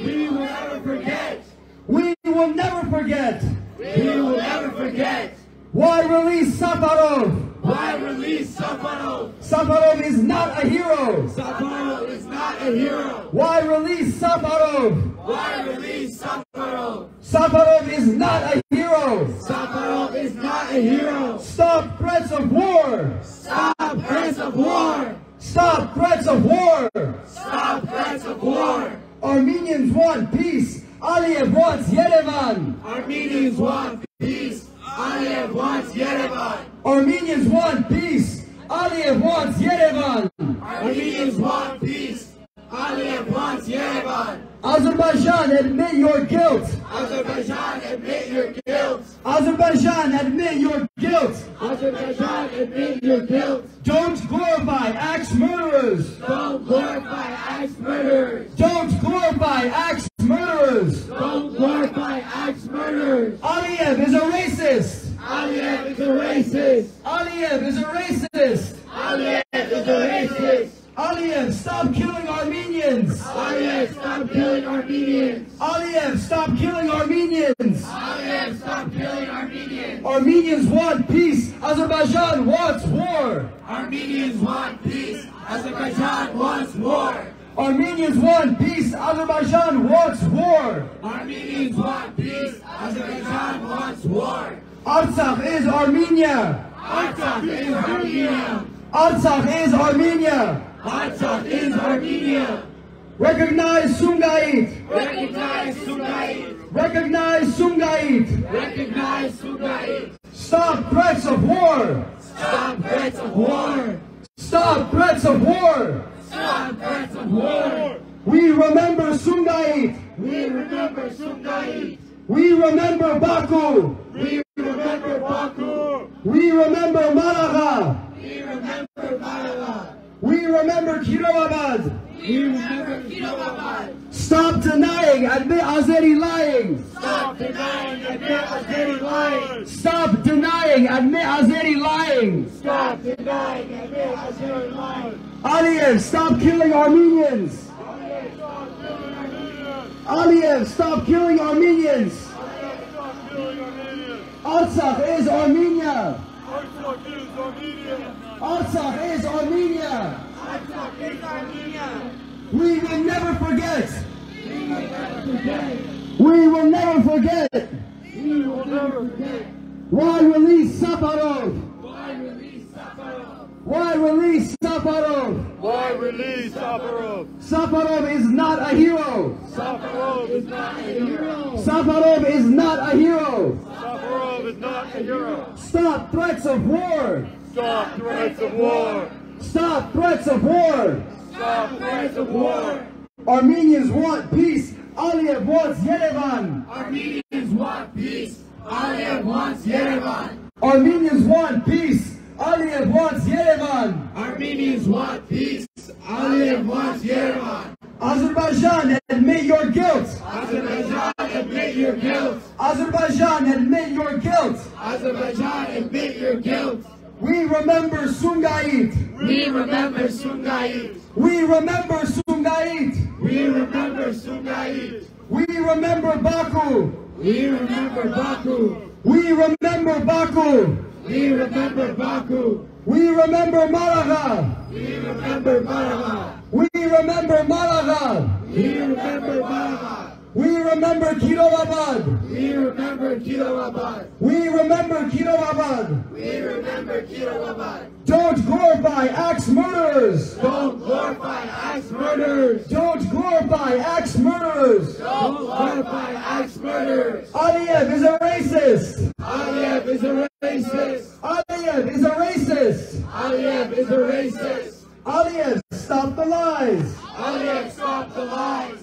[SPEAKER 2] We will never forget!
[SPEAKER 8] We will never forget!
[SPEAKER 2] We will never forget!
[SPEAKER 8] Why release Safarov?
[SPEAKER 2] Why release Safarov?
[SPEAKER 8] Safarov is not a hero!
[SPEAKER 2] Safarov is not a hero!
[SPEAKER 8] Why release Safarov?
[SPEAKER 2] Why release Safarov?
[SPEAKER 8] Safarov is not a hero!
[SPEAKER 2] Safarov is not a hero!
[SPEAKER 8] Stop threats of war!
[SPEAKER 2] Stop threats of war!
[SPEAKER 8] Stop threats of war!
[SPEAKER 2] Stop threats of war!
[SPEAKER 8] Armenians want peace! Aliyev wants Yerevan!
[SPEAKER 2] Armenians want peace! Aliyev wants Yerevan!
[SPEAKER 8] Armenians want peace! Aliyev wants Yerevan!
[SPEAKER 2] Armenians want peace! Aliyev wants Yerevan!
[SPEAKER 8] Azerbaijan, admit your guilt!
[SPEAKER 2] Azerbaijan, admit your guilt!
[SPEAKER 8] Azerbaijan, admit your guilt!
[SPEAKER 2] Azerbaijan, admit your guilt!
[SPEAKER 8] Don't glorify axe murderers!
[SPEAKER 2] Don't glorify axe murderers!
[SPEAKER 8] Don't glorify axe murderers!
[SPEAKER 2] Don't glorify axe murderers!
[SPEAKER 8] Aliyev is a racist!
[SPEAKER 2] Aliyev is a racist!
[SPEAKER 8] Aliyev is a racist!
[SPEAKER 2] Aliyev is a racist!
[SPEAKER 8] Aliyev, stop killing Armenians!
[SPEAKER 2] Aliyev, stop killing Armenians!
[SPEAKER 8] Aliyev, stop killing Armenians!
[SPEAKER 2] Aliyev, stop killing Armenians!
[SPEAKER 8] Armenians want peace! Azerbaijan wants war!
[SPEAKER 2] Armenians want peace! Azerbaijan wants war!
[SPEAKER 8] Armenians want peace! Azerbaijan wants war!
[SPEAKER 2] Armenians want peace! Azerbaijan wants war!
[SPEAKER 8] Artsakh is Armenia!
[SPEAKER 2] Artsakh is Armenia!
[SPEAKER 8] Artsakh is Armenia!
[SPEAKER 2] Artsakh is Armenia!
[SPEAKER 8] Recognize Sumgait!
[SPEAKER 2] Recognize Sumgait!
[SPEAKER 8] Recognize Sumgait!
[SPEAKER 2] Recognize Sumgait!
[SPEAKER 8] Stop threats of war!
[SPEAKER 2] Stop threats of war!
[SPEAKER 8] Stop threats of war!
[SPEAKER 2] Of war!
[SPEAKER 8] We remember Sumgait!
[SPEAKER 2] We remember Sumgait!
[SPEAKER 8] We remember Baku!
[SPEAKER 2] We remember Baku!
[SPEAKER 8] We remember Maragha!
[SPEAKER 2] We remember Maragha!
[SPEAKER 8] We remember Kirovabad! Stop denying, admit Azeri lying!
[SPEAKER 2] Stop denying admit Azeri lying!
[SPEAKER 8] Stop denying, admit Azeri lying!
[SPEAKER 2] Stop denying admit Azeri lying!
[SPEAKER 8] Aliyev, stop killing Armenians! Aliyev, stop killing Armenians! Artsakh is Armenia! Artsakh is Armenia! We will never forget! We will never forget!
[SPEAKER 2] We will never forget!
[SPEAKER 8] Why release Safarov?
[SPEAKER 2] Why release Safarov?
[SPEAKER 8] Why release Safarov?
[SPEAKER 3] Why release Safarov?
[SPEAKER 8] Safarov is not a hero!
[SPEAKER 3] Safarov is
[SPEAKER 2] Not a hero!
[SPEAKER 8] Safarov is not a hero!
[SPEAKER 3] Safarov is not a hero.
[SPEAKER 8] Stop threats of war.
[SPEAKER 3] Stop threats of war.
[SPEAKER 8] Stop threats of war.
[SPEAKER 3] Stop threats of war.
[SPEAKER 8] Armenians want peace. Aliyev wants Yerevan.
[SPEAKER 2] Armenians want peace. Aliyev wants Yerevan.
[SPEAKER 8] Armenians want peace. Aliyev wants Yerevan.
[SPEAKER 2] Armenians want peace. Aliyev wants Yerevan.
[SPEAKER 8] Azerbaijan, admit your guilt.
[SPEAKER 2] Azerbaijan, admit your guilt.
[SPEAKER 8] Azerbaijan, admit your guilt.
[SPEAKER 2] Azerbaijan, admit your guilt.
[SPEAKER 8] We remember Sumgait.
[SPEAKER 2] We remember Sumgait.
[SPEAKER 8] We remember Sumgait.
[SPEAKER 2] We remember Sumgait.
[SPEAKER 8] We remember Baku.
[SPEAKER 2] We remember Baku.
[SPEAKER 8] We remember Baku.
[SPEAKER 2] We remember Baku.
[SPEAKER 8] We remember Maragha.
[SPEAKER 2] We remember Maragha.
[SPEAKER 8] We remember Maragha.
[SPEAKER 2] We remember Maragha.
[SPEAKER 8] We remember Kirovabad.
[SPEAKER 2] We remember Kirovabad.
[SPEAKER 8] We remember Kirovabad.
[SPEAKER 2] We remember Kirovabad.
[SPEAKER 8] Don't glorify axe murderers.
[SPEAKER 2] Don't glorify axe murderers.
[SPEAKER 8] Don't glorify axe murderers.
[SPEAKER 2] Don't glorify axe murderers.
[SPEAKER 8] Aliyev is a racist.
[SPEAKER 2] Aliyev is a racist.
[SPEAKER 8] Aliyev is a racist.
[SPEAKER 2] Aliyev is a racist.
[SPEAKER 8] Aliyev, stop the lies.
[SPEAKER 2] Aliyev, stop the lies.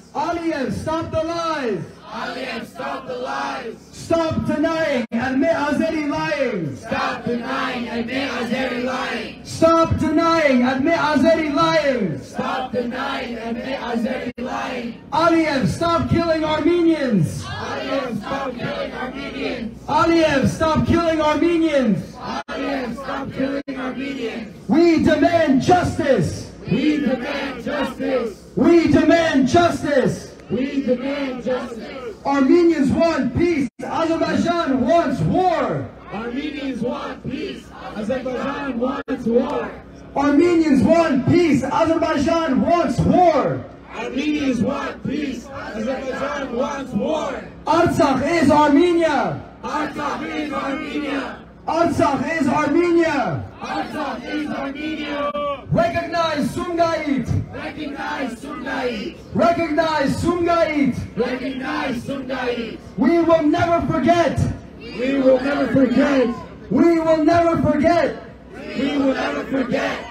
[SPEAKER 8] Aliyev, stop the lies.
[SPEAKER 2] Aliyev, stop the lies.
[SPEAKER 8] Stop denying admit Azeri lying.
[SPEAKER 2] Stop denying admit Azeri lying.
[SPEAKER 8] Stop denying admit Azeri lying.
[SPEAKER 2] Stop denying admit Azeri lying.
[SPEAKER 8] Aliyev, stop killing Armenians.
[SPEAKER 2] Aliyev, stop killing Armenians.
[SPEAKER 8] Aliyev, stop killing Armenians.
[SPEAKER 2] Aliyev, stop killing Armenians.
[SPEAKER 8] We demand justice.
[SPEAKER 2] We demand justice.
[SPEAKER 8] We demand justice.
[SPEAKER 2] We demand justice.
[SPEAKER 8] Armenians want peace. Azerbaijan wants war.
[SPEAKER 2] Armenians want peace. Azerbaijan wants war.
[SPEAKER 8] Armenians want peace. Azerbaijan wants war.
[SPEAKER 2] Armenians want peace. Azerbaijan wants war.
[SPEAKER 8] Artsakh is Armenia.
[SPEAKER 2] Artsakh is Armenia.
[SPEAKER 8] Artsakh is Armenia.
[SPEAKER 2] Artsakh is Armenia.
[SPEAKER 8] Recognize Sumgait.
[SPEAKER 2] Recognize Sumgait.
[SPEAKER 8] Recognize Sumgait.
[SPEAKER 2] Recognize Sumgait.
[SPEAKER 8] We will never forget.
[SPEAKER 2] We will never forget.
[SPEAKER 8] We will never forget.
[SPEAKER 2] We will never forget.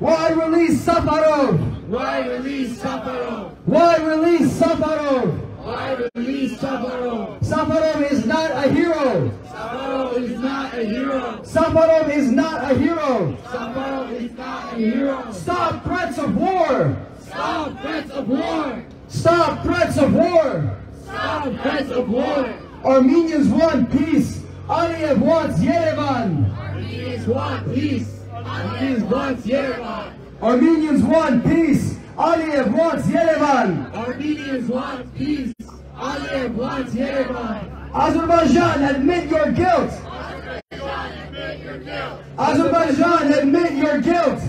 [SPEAKER 8] Why release Safarov?
[SPEAKER 2] Why release Safarov?
[SPEAKER 8] Why release Safarov?
[SPEAKER 2] Why release Safarov?
[SPEAKER 8] Safarov is not a hero.
[SPEAKER 2] Safarov is not a hero.
[SPEAKER 8] Safarov is not a hero.
[SPEAKER 2] Safarov is not a hero.
[SPEAKER 8] Stop threats of war.
[SPEAKER 2] Stop threats of war.
[SPEAKER 8] Stop threats of war.
[SPEAKER 2] Stop threats of war.
[SPEAKER 8] Armenians want peace. Aliyev wants Yerevan.
[SPEAKER 2] Armenians want peace. Armenians want Yerevan.
[SPEAKER 8] Armenians want peace. Aliyev wants Yerevan.
[SPEAKER 2] Armenians want peace. Aliyev wants Yerevan.
[SPEAKER 8] Azerbaijan, admit your guilt. Azerbaijan, admit your guilt.
[SPEAKER 3] Azerbaijan, admit your guilt.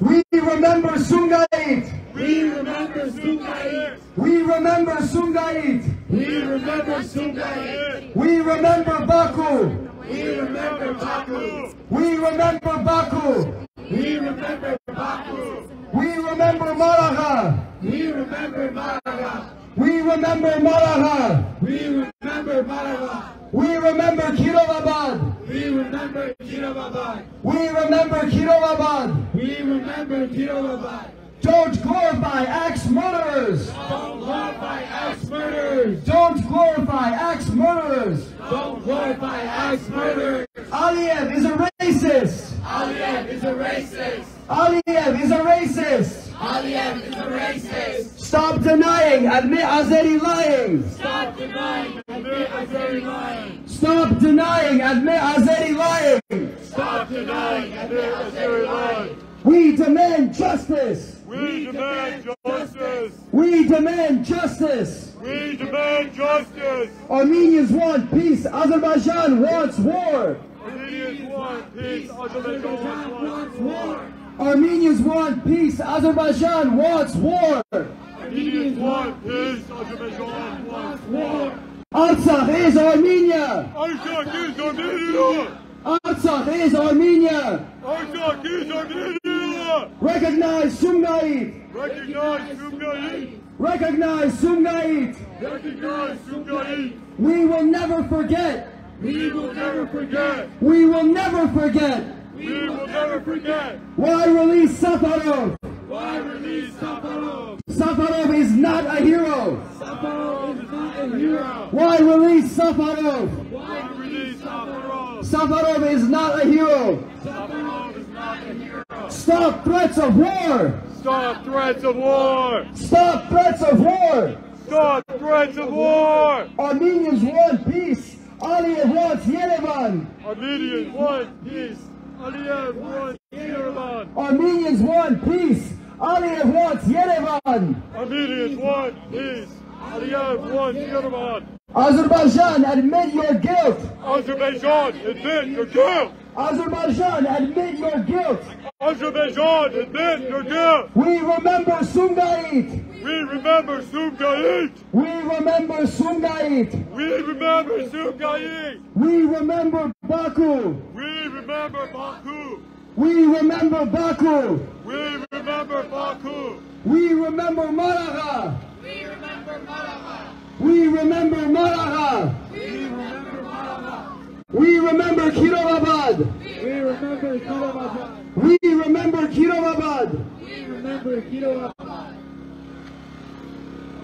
[SPEAKER 8] We remember Sumgait.
[SPEAKER 2] We remember Sumgait.
[SPEAKER 8] We remember Sumgait.
[SPEAKER 2] We remember Sumgait.
[SPEAKER 8] We remember Baku.
[SPEAKER 2] We remember Baku.
[SPEAKER 8] We remember Baku.
[SPEAKER 2] We remember Baku.
[SPEAKER 8] We remember Maragha.
[SPEAKER 2] We remember Maragha.
[SPEAKER 8] We remember Maragha.
[SPEAKER 2] We remember Maragha.
[SPEAKER 8] We remember Kirovabad.
[SPEAKER 2] We remember Kirovabad.
[SPEAKER 8] We remember Kirovabad.
[SPEAKER 2] We remember Kirovabad.
[SPEAKER 8] Don't glorify axe murderers.
[SPEAKER 2] Don't glorify axe murderers.
[SPEAKER 8] Don't glorify axe murderers.
[SPEAKER 2] Don't glorify axe murderers.
[SPEAKER 8] Aliyev is a racist.
[SPEAKER 2] Aliyev is a racist.
[SPEAKER 8] Aliyev is a racist.
[SPEAKER 2] Aliyev is a racist.
[SPEAKER 8] Stop denying admit Azeri lying.
[SPEAKER 2] Stop denying admit Azeri lying.
[SPEAKER 8] Stop denying admit Azeri lying.
[SPEAKER 3] Stop denying admit Azeri lying.
[SPEAKER 8] We demand justice.
[SPEAKER 3] We demand justice.
[SPEAKER 8] We demand justice.
[SPEAKER 3] We demand justice.
[SPEAKER 8] Armenians want peace. Azerbaijan wants war.
[SPEAKER 3] Armenians want peace. Azerbaijan wants war.
[SPEAKER 8] Armenians want peace. Azerbaijan wants war.
[SPEAKER 3] Armenians want peace. Azerbaijan wants war.
[SPEAKER 8] Artsakh is Armenia.
[SPEAKER 3] Artsakh is Armenia.
[SPEAKER 8] Artsakh is Armenia.
[SPEAKER 3] Artsakh is Armenia.
[SPEAKER 8] Recognize Sumgait.
[SPEAKER 3] Recognize Sumgait.
[SPEAKER 8] Recognize Sumgait.
[SPEAKER 3] Recognize Sumgait.
[SPEAKER 10] We will never forget.
[SPEAKER 2] We will never forget.
[SPEAKER 10] We will never forget.
[SPEAKER 2] We will never forget.
[SPEAKER 10] Why release Safarov?
[SPEAKER 2] Why release Safarov?
[SPEAKER 10] Safarov is not a hero.
[SPEAKER 2] Safarov is not a hero.
[SPEAKER 10] Why release Safarov?
[SPEAKER 2] Why release Safarov?
[SPEAKER 10] Safarov is not a hero.
[SPEAKER 2] Safarov is not a hero.
[SPEAKER 10] Stop threats of war.
[SPEAKER 2] Stop threats of war.
[SPEAKER 10] Stop threats of war.
[SPEAKER 2] Stop threats of war.
[SPEAKER 10] Armenians want peace. Aliyev wants Yerevan.
[SPEAKER 2] Armenians want peace. Aliyev wants Yerevan.
[SPEAKER 10] Armenians want peace. Aliyev wants Yerevan.
[SPEAKER 2] Armenians want peace. Aliyev wants Yerevan.
[SPEAKER 10] Azerbaijan, admit your guilt.
[SPEAKER 2] Azerbaijan, admit your guilt.
[SPEAKER 10] Azerbaijan, admit your guilt.
[SPEAKER 2] Azerbaijan, admit your guilt.
[SPEAKER 10] We remember Sumgait.
[SPEAKER 2] We remember Sumgait.
[SPEAKER 10] We remember Sumgait.
[SPEAKER 2] We remember Sumgait.
[SPEAKER 10] We remember Baku.
[SPEAKER 2] We remember Baku.
[SPEAKER 10] We remember Baku.
[SPEAKER 2] We remember Baku.
[SPEAKER 10] We remember Maragha.
[SPEAKER 11] We remember Maragha.
[SPEAKER 10] We remember Maragha. We remember Kirovabad.
[SPEAKER 12] We remember Kirovabad.
[SPEAKER 10] We remember Kirovabad.
[SPEAKER 12] We remember Kirovabad.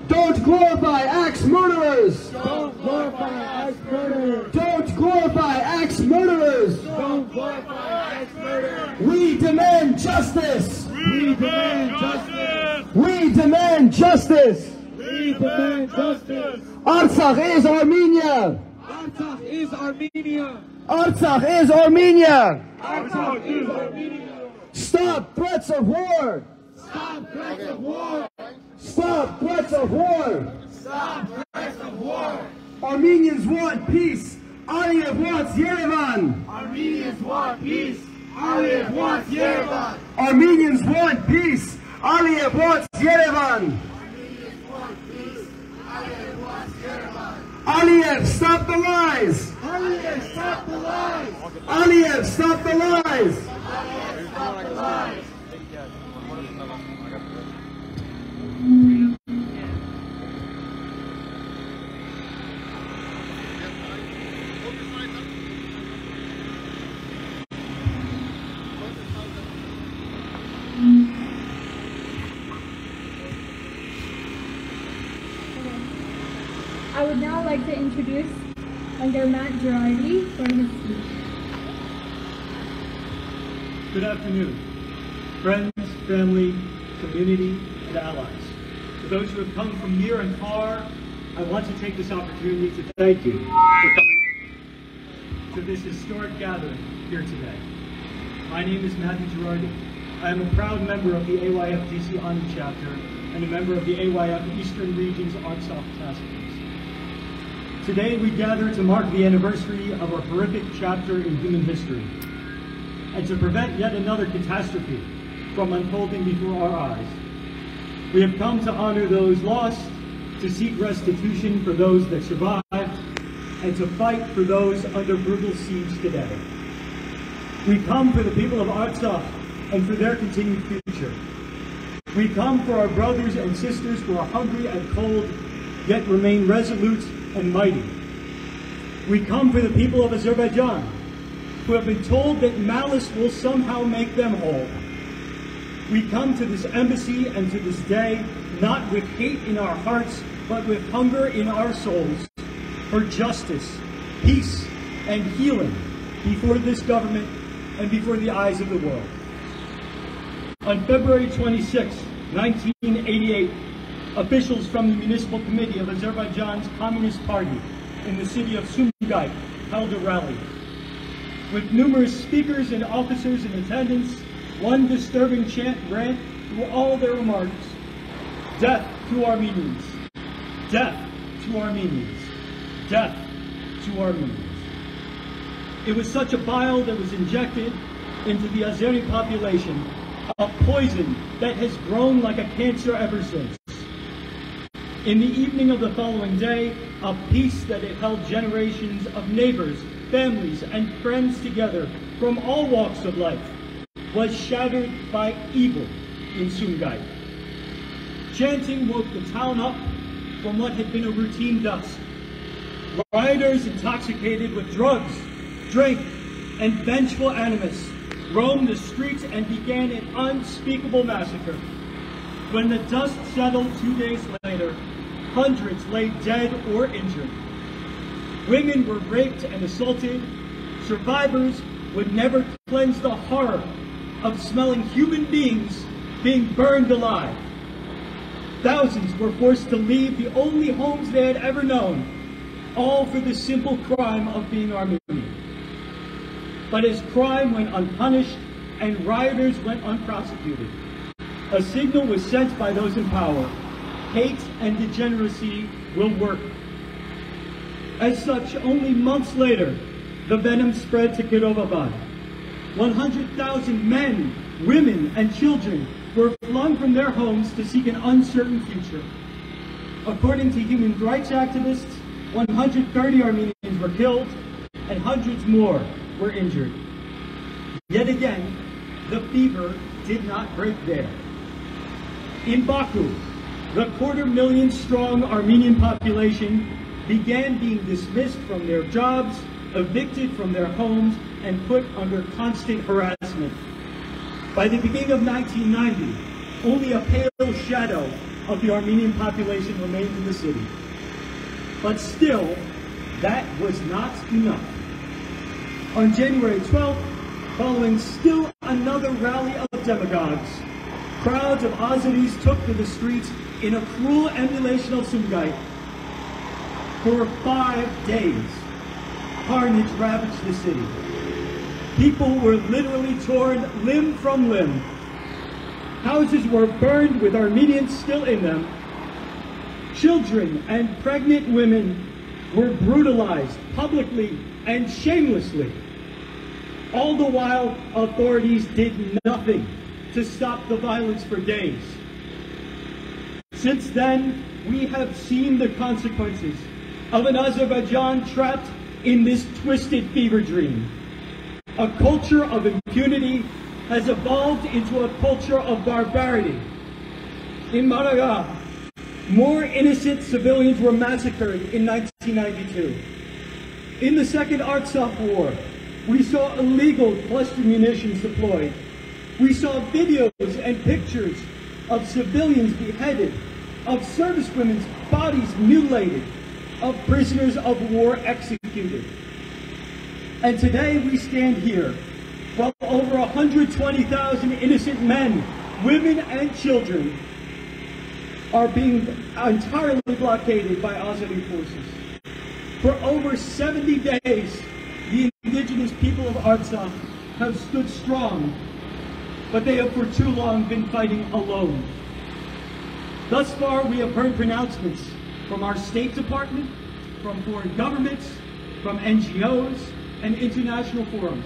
[SPEAKER 10] Don't glorify axe murderers.
[SPEAKER 12] Don't glorify axe murderers.
[SPEAKER 10] Don't glorify axe murderers.
[SPEAKER 12] Don't glorify axe murderers.
[SPEAKER 10] We demand justice.
[SPEAKER 2] We demand justice.
[SPEAKER 10] We demand justice.
[SPEAKER 2] We demand justice.
[SPEAKER 10] Artsakh is Armenia.
[SPEAKER 12] Artsakh is Armenia.
[SPEAKER 10] Artsakh is Armenia.
[SPEAKER 2] Artsakh is Armenia.
[SPEAKER 10] Stop threats of war.
[SPEAKER 12] Stop threats of war.
[SPEAKER 10] Stop threats of war.
[SPEAKER 12] Stop threats of war.
[SPEAKER 10] Armenians want peace. Aliyev wants Yerevan.
[SPEAKER 12] Armenians want peace. Aliyev wants Yerevan.
[SPEAKER 10] Armenians want peace. Aliyev wants Yerevan. Aliyev, stop the lies.
[SPEAKER 12] Aliyev, stop the lies.
[SPEAKER 10] Aliyev, stop the lies.
[SPEAKER 1] I would now like to introduce under Matt Girardi for his speech.
[SPEAKER 8] Good afternoon, friends, family, community, and allies. To those who have come from near and far, I want to take this opportunity to thank you for coming to this historic gathering here today. My name is Matthew Girardi. I am a proud member of the AYF DC Ani chapter and a member of the AYF Eastern Region's Artsakh Task Force. Today we gather to mark the anniversary of a horrific chapter in human history and to prevent yet another catastrophe from unfolding before our eyes. We have come to honor those lost, to seek restitution for those that survived, and to fight for those under brutal siege today. We come for the people of Artsakh and for their continued future. We come for our brothers and sisters who are hungry and cold, yet remain resolute and mighty. We come for the people of Azerbaijan, who have been told that malice will somehow make them whole. We come to this embassy and to this day not with hate in our hearts, but with hunger in our souls for justice, peace, and healing before this government and before the eyes of the world. On February 26, 1988, officials from the Municipal Committee of Azerbaijan's Communist Party in the city of Sumgait held a rally. With numerous speakers and officers in attendance, one disturbing chant ran through all their remarks. Death to Armenians. Death to Armenians. Death to Armenians. It was such a bile that was injected into the Azeri population, a poison that has grown like a cancer ever since. In the evening of the following day, a peace that had held generations of neighbors, families, and friends together from all walks of life was shattered by evil in Sumgait. Chanting woke the town up from what had been a routine dusk. Rioters intoxicated with drugs, drink, and vengeful animus roamed the streets and began an unspeakable massacre. When the dust settled two days later, hundreds lay dead or injured. Women were raped and assaulted. Survivors would never cleanse the horror of smelling human beings being burned alive. Thousands were forced to leave the only homes they had ever known, all for the simple crime of being Armenian. But as crime went unpunished and rioters went unprosecuted, a signal was sent by those in power. Hate and degeneracy will work. As such, only months later, the venom spread to Kirovabad. 100,000 men, women, and children were flung from their homes to seek an uncertain future. According to human rights activists, 130 Armenians were killed and hundreds more were injured. Yet again, the fever did not break there. In Baku, the quarter million strong Armenian population began being dismissed from their jobs, evicted from their homes, and put under constant harassment. By the beginning of 1990, only a pale shadow of the Armenian population remained in the city. But still, that was not enough. On January 12th, following still another rally of demagogues, crowds of Azeris took to the streets in a cruel emulation of Sumgait. For five days, carnage ravaged the city. People were literally torn limb from limb. Houses were burned with Armenians still in them. Children and pregnant women were brutalized publicly and shamelessly. All the while, authorities did nothing to stop the violence for days. Since then, we have seen the consequences of an Azerbaijan trapped in this twisted fever dream. A culture of impunity has evolved into a culture of barbarity. In Maragha, more innocent civilians were massacred in 1992. In the Second Artsakh War, we saw illegal cluster munitions deployed. We saw videos and pictures of civilians beheaded, of servicewomen's bodies mutilated, of prisoners of war executed. And today we stand here while over 120,000 innocent men, women, and children are being entirely blockaded by Azeri forces. For over 70 days, the indigenous people of Artsakh have stood strong, but they have for too long been fighting alone. Thus far, we have heard pronouncements from our State Department, from foreign governments, from NGOs, and international forums.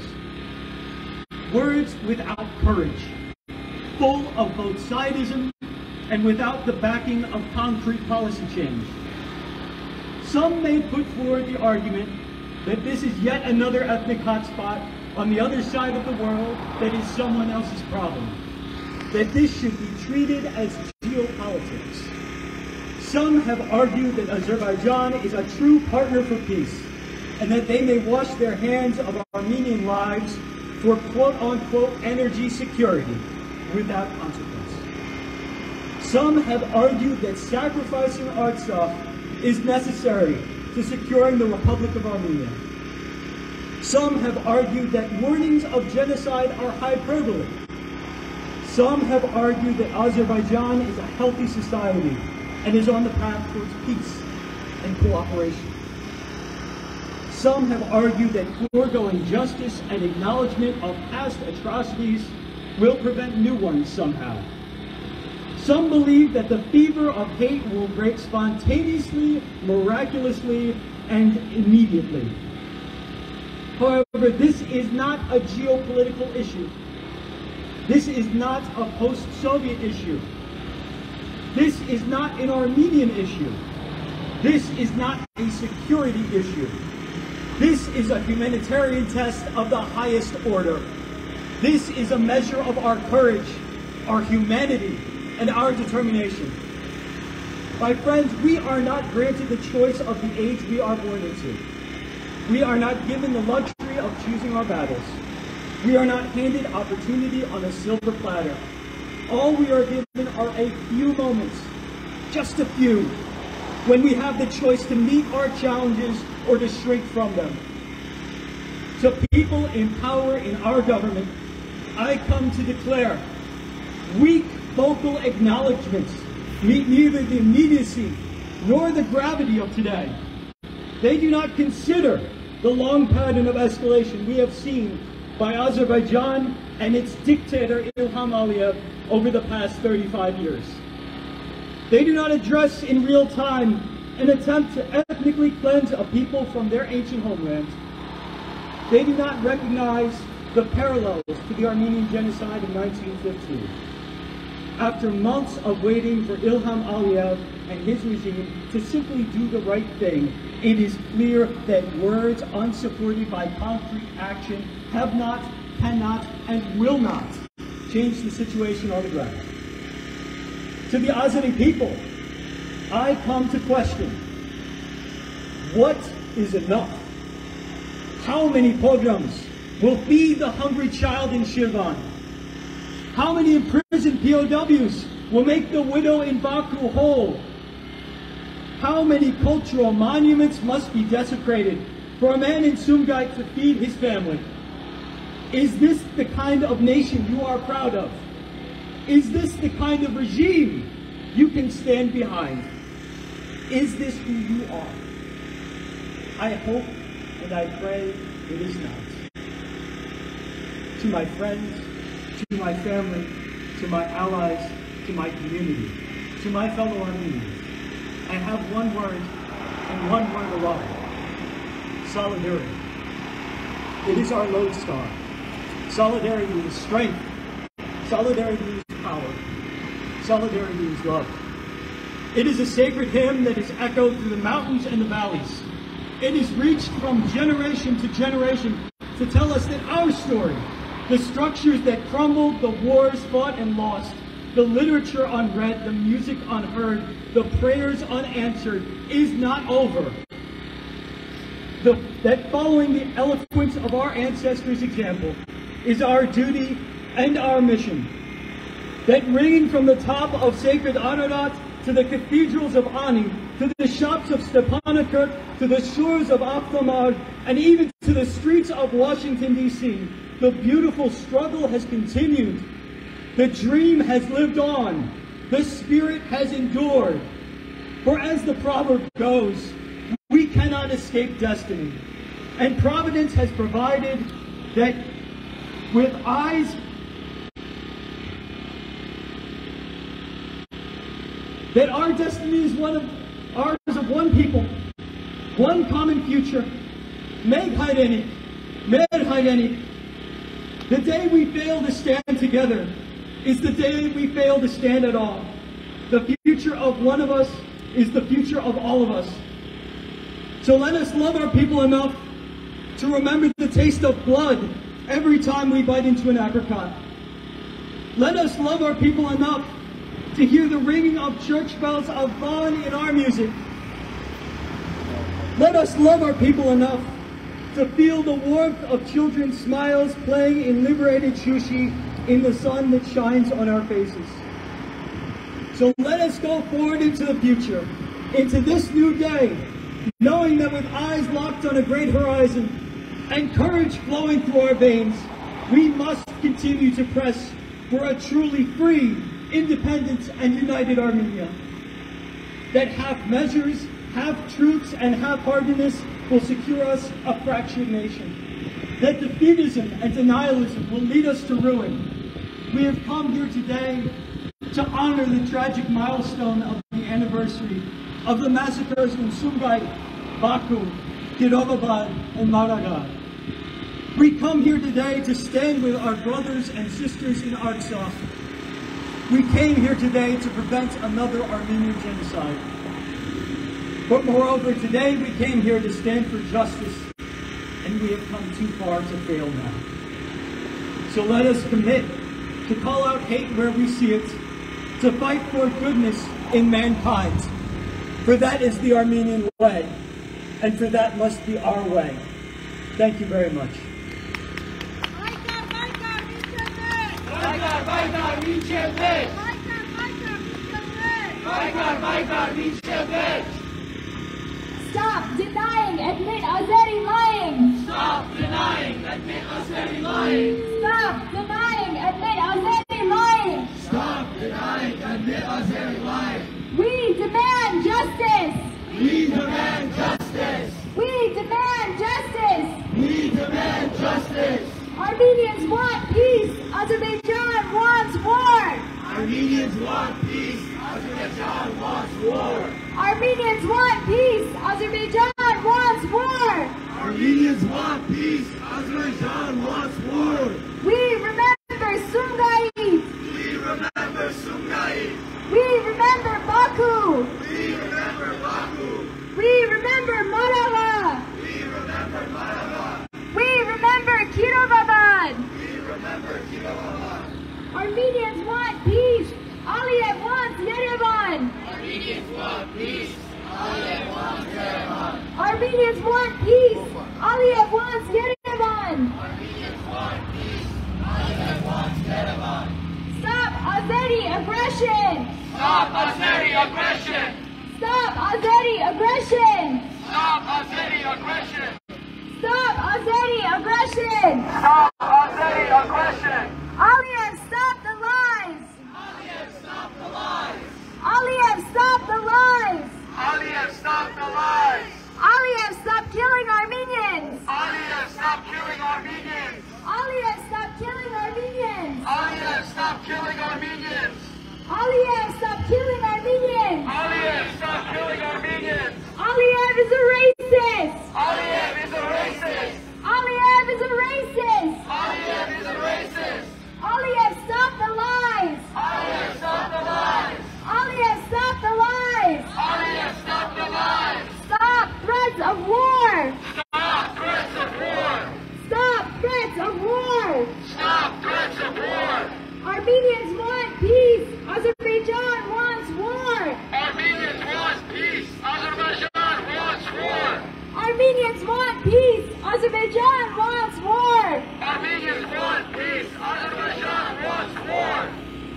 [SPEAKER 8] Words without courage, full of both sidism and without the backing of concrete policy change. Some may put forward the argument that this is yet another ethnic hotspot on the other side of the world that is someone else's problem. That this should be treated as geopolitics. Some have argued that Azerbaijan is a true partner for peace and that they may wash their hands of Armenian lives for quote-unquote energy security without consequence. Some have argued that sacrificing Artsakh is necessary to securing the Republic of Armenia. Some have argued that warnings of genocide are hyperbole. Some have argued that Azerbaijan is a healthy society and is on the path towards peace and cooperation. Some have argued that foregoing justice and acknowledgement of past atrocities will prevent new ones somehow. Some believe that the fever of hate will break spontaneously, miraculously, and immediately. However, this is not a geopolitical issue. This is not a post-Soviet issue. This is not an Armenian issue. This is not a security issue. This is a humanitarian test of the highest order. This is a measure of our courage, our humanity, and our determination. My friends, we are not granted the choice of the age we are born into. We are not given the luxury of choosing our battles. We are not handed opportunity on a silver platter. All we are given are a few moments, just a few, when we have the choice to meet our challenges or to shrink from them. To people in power in our government, I come to declare weak vocal acknowledgments meet neither the immediacy nor the gravity of today. They do not consider the long pattern of escalation we have seen by Azerbaijan and its dictator Ilham Aliyev over the past 35 years. They do not address in real time an attempt to ethnically cleanse a people from their ancient homeland. They do not recognize the parallels to the Armenian genocide in 1915. After months of waiting for Ilham Aliyev and his regime to simply do the right thing, it is clear that words unsupported by concrete action have not, cannot, and will not change the situation on the ground. To the Azeri people, I come to question, what is enough? How many pogroms will feed the hungry child in Shirvan? How many imprisoned POWs will make the widow in Baku whole? How many cultural monuments must be desecrated for a man in Sumgait to feed his family? Is this the kind of nation you are proud of? Is this the kind of regime you can stand behind? Is this who you are? I hope and I pray it is not. To my friends, to my family, to my allies, to my community, to my fellow Armenians. I have one word and one word alone. Solidarity. It is our lodestar. Solidarity is strength. Solidarity is power. Solidarity is love. It is a sacred hymn that is echoed through the mountains and the valleys. It is reached from generation to generation to tell us that our story, the structures that crumbled, the wars fought and lost, the literature unread, the music unheard, the prayers unanswered, is not over. The, that following the eloquence of our ancestors' example is our duty and our mission. That ringing from the top of sacred Ararat to the cathedrals of Ani, to the shops of Stepanakert, to the shores of Akhtamar, and even to the streets of Washington, D.C., the beautiful struggle has continued. The dream has lived on. The spirit has endured. For as the proverb goes, we cannot escape destiny. And Providence has provided that with eyes that our destiny is one of ours of one people, one common future. Meg Haydeni, Med Haydeni. The day we fail to stand together is the day we fail to stand at all. The future of one of us is the future of all of us. So let us love our people enough to remember the taste of blood every time we bite into an apricot. Let us love our people enough to hear the ringing of church bells of Vaughn in our music. Let us love our people enough to feel the warmth of children's smiles playing in liberated Shushi in the sun that shines on our faces. So let us go forward into the future, into this new day, knowing that with eyes locked on a great horizon and courage flowing through our veins, we must continue to press for a truly free, independent, and united Armenia. That half measures, half truths, and half-heartedness will secure us a fractured nation. That defeatism and denialism will lead us to ruin. We have come here today to honor the tragic milestone of the anniversary of the massacres in Sumgait, Baku, Kirovabad, and Maragha. We come here today to stand with our brothers and sisters in Artsakh. We came here today to prevent another Armenian genocide. But moreover, today we came here to stand for justice, and we have come too far to fail now. So let us commit to call out hate where we see it, to fight for goodness in mankind, For that is the Armenian way, and for that must be our way. Thank you very much.
[SPEAKER 4] Vajgar, Vajgar, ničem več! Vajgar, Vajgar, ničem več!
[SPEAKER 1] Stop denying, admit Azeri lying.
[SPEAKER 4] Stop denying, admit Azeri lying!
[SPEAKER 1] Stop denying, admit Azeri lying.
[SPEAKER 2] Stop denying, admit Azeri lying.
[SPEAKER 1] We demand justice.
[SPEAKER 2] We demand justice.
[SPEAKER 1] We demand justice.
[SPEAKER 2] We demand justice.
[SPEAKER 1] Armenians want peace. Azerbaijan wants war.
[SPEAKER 2] Armenians want peace. Azerbaijan wants war.
[SPEAKER 1] Armenians want peace. Azerbaijan wants war.
[SPEAKER 2] Armenians want peace. Azerbaijan wants war.
[SPEAKER 1] We remember Sumgait.
[SPEAKER 2] We remember Sumgait.
[SPEAKER 1] We remember Baku.
[SPEAKER 2] We remember Baku.
[SPEAKER 1] We remember
[SPEAKER 2] Maragha.
[SPEAKER 1] Armenians want peace. Aliyev wants Yerevan.
[SPEAKER 4] Armenians want peace! Aliyev wants Yerevan!
[SPEAKER 1] Armenians want peace. Aliyev wants Yerevan.
[SPEAKER 4] Armenians want peace! Aliyev wants Yerevan!
[SPEAKER 1] Stop Azeri aggression.
[SPEAKER 4] Stop Azeri aggression!
[SPEAKER 1] Stop Azeri aggression.
[SPEAKER 4] Stop Azeri aggression!
[SPEAKER 1] Stop Azeri aggression.
[SPEAKER 4] Stop Azeri aggression!
[SPEAKER 1] Aliyev, stop the lies.
[SPEAKER 4] Aliyev, stop the lies!
[SPEAKER 1] Aliyev, stop the lies.
[SPEAKER 4] Aliyev, stop the lies!
[SPEAKER 1] Aliyev, stop killing Armenians.
[SPEAKER 4] Aliyev, stop killing Armenians!
[SPEAKER 1] Aliyev, stop killing Armenians.
[SPEAKER 4] Aliyev, stop killing Armenians!
[SPEAKER 1] Aliyev, stop killing Armenians.
[SPEAKER 4] Aliyev, stop killing Armenians!
[SPEAKER 1] Aliyev is a racist.
[SPEAKER 4] Aliyev is a racist!
[SPEAKER 1] Aliyev is a racist.
[SPEAKER 4] Aliyev is a racist!
[SPEAKER 1] Aliyev, stop the lies.
[SPEAKER 4] Aliyev, stop the lies!
[SPEAKER 1] Aliyev, stop the lies.
[SPEAKER 4] Aliyev, stop the lies!
[SPEAKER 1] Stop threats of war.
[SPEAKER 4] Stop threats of war!
[SPEAKER 1] Stop threats of war.
[SPEAKER 4] Stop threats of war!
[SPEAKER 1] Armenians want peace. Azerbaijan wants war.
[SPEAKER 4] Armenians want peace! Azerbaijan wants war!
[SPEAKER 1] Armenians want peace. Azerbaijan wants war.
[SPEAKER 4] Armenians want peace! Azerbaijan wants war!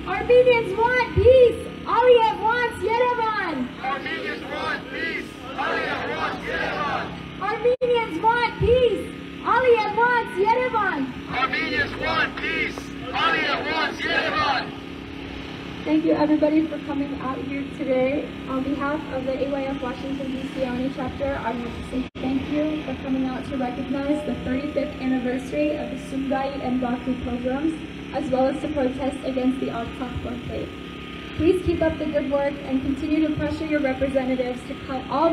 [SPEAKER 1] Armenians want peace. Aliyev wants Yerevan.
[SPEAKER 4] Armenians want peace! Aliyev wants Yerevan!
[SPEAKER 1] Armenians want peace. Aliyev wants Yerevan.
[SPEAKER 4] Armenians want peace! Aliyev wants Yerevan!
[SPEAKER 7] Thank you everybody for coming out here today. On behalf of the AYF Washington DC Ani chapter, I want to say thank you for coming out to recognize the 35th anniversary of the Sumgait and Baku pogroms, as well as to protest against the Artsakh blockade. Please keep up the good work and continue to pressure representatives to cut all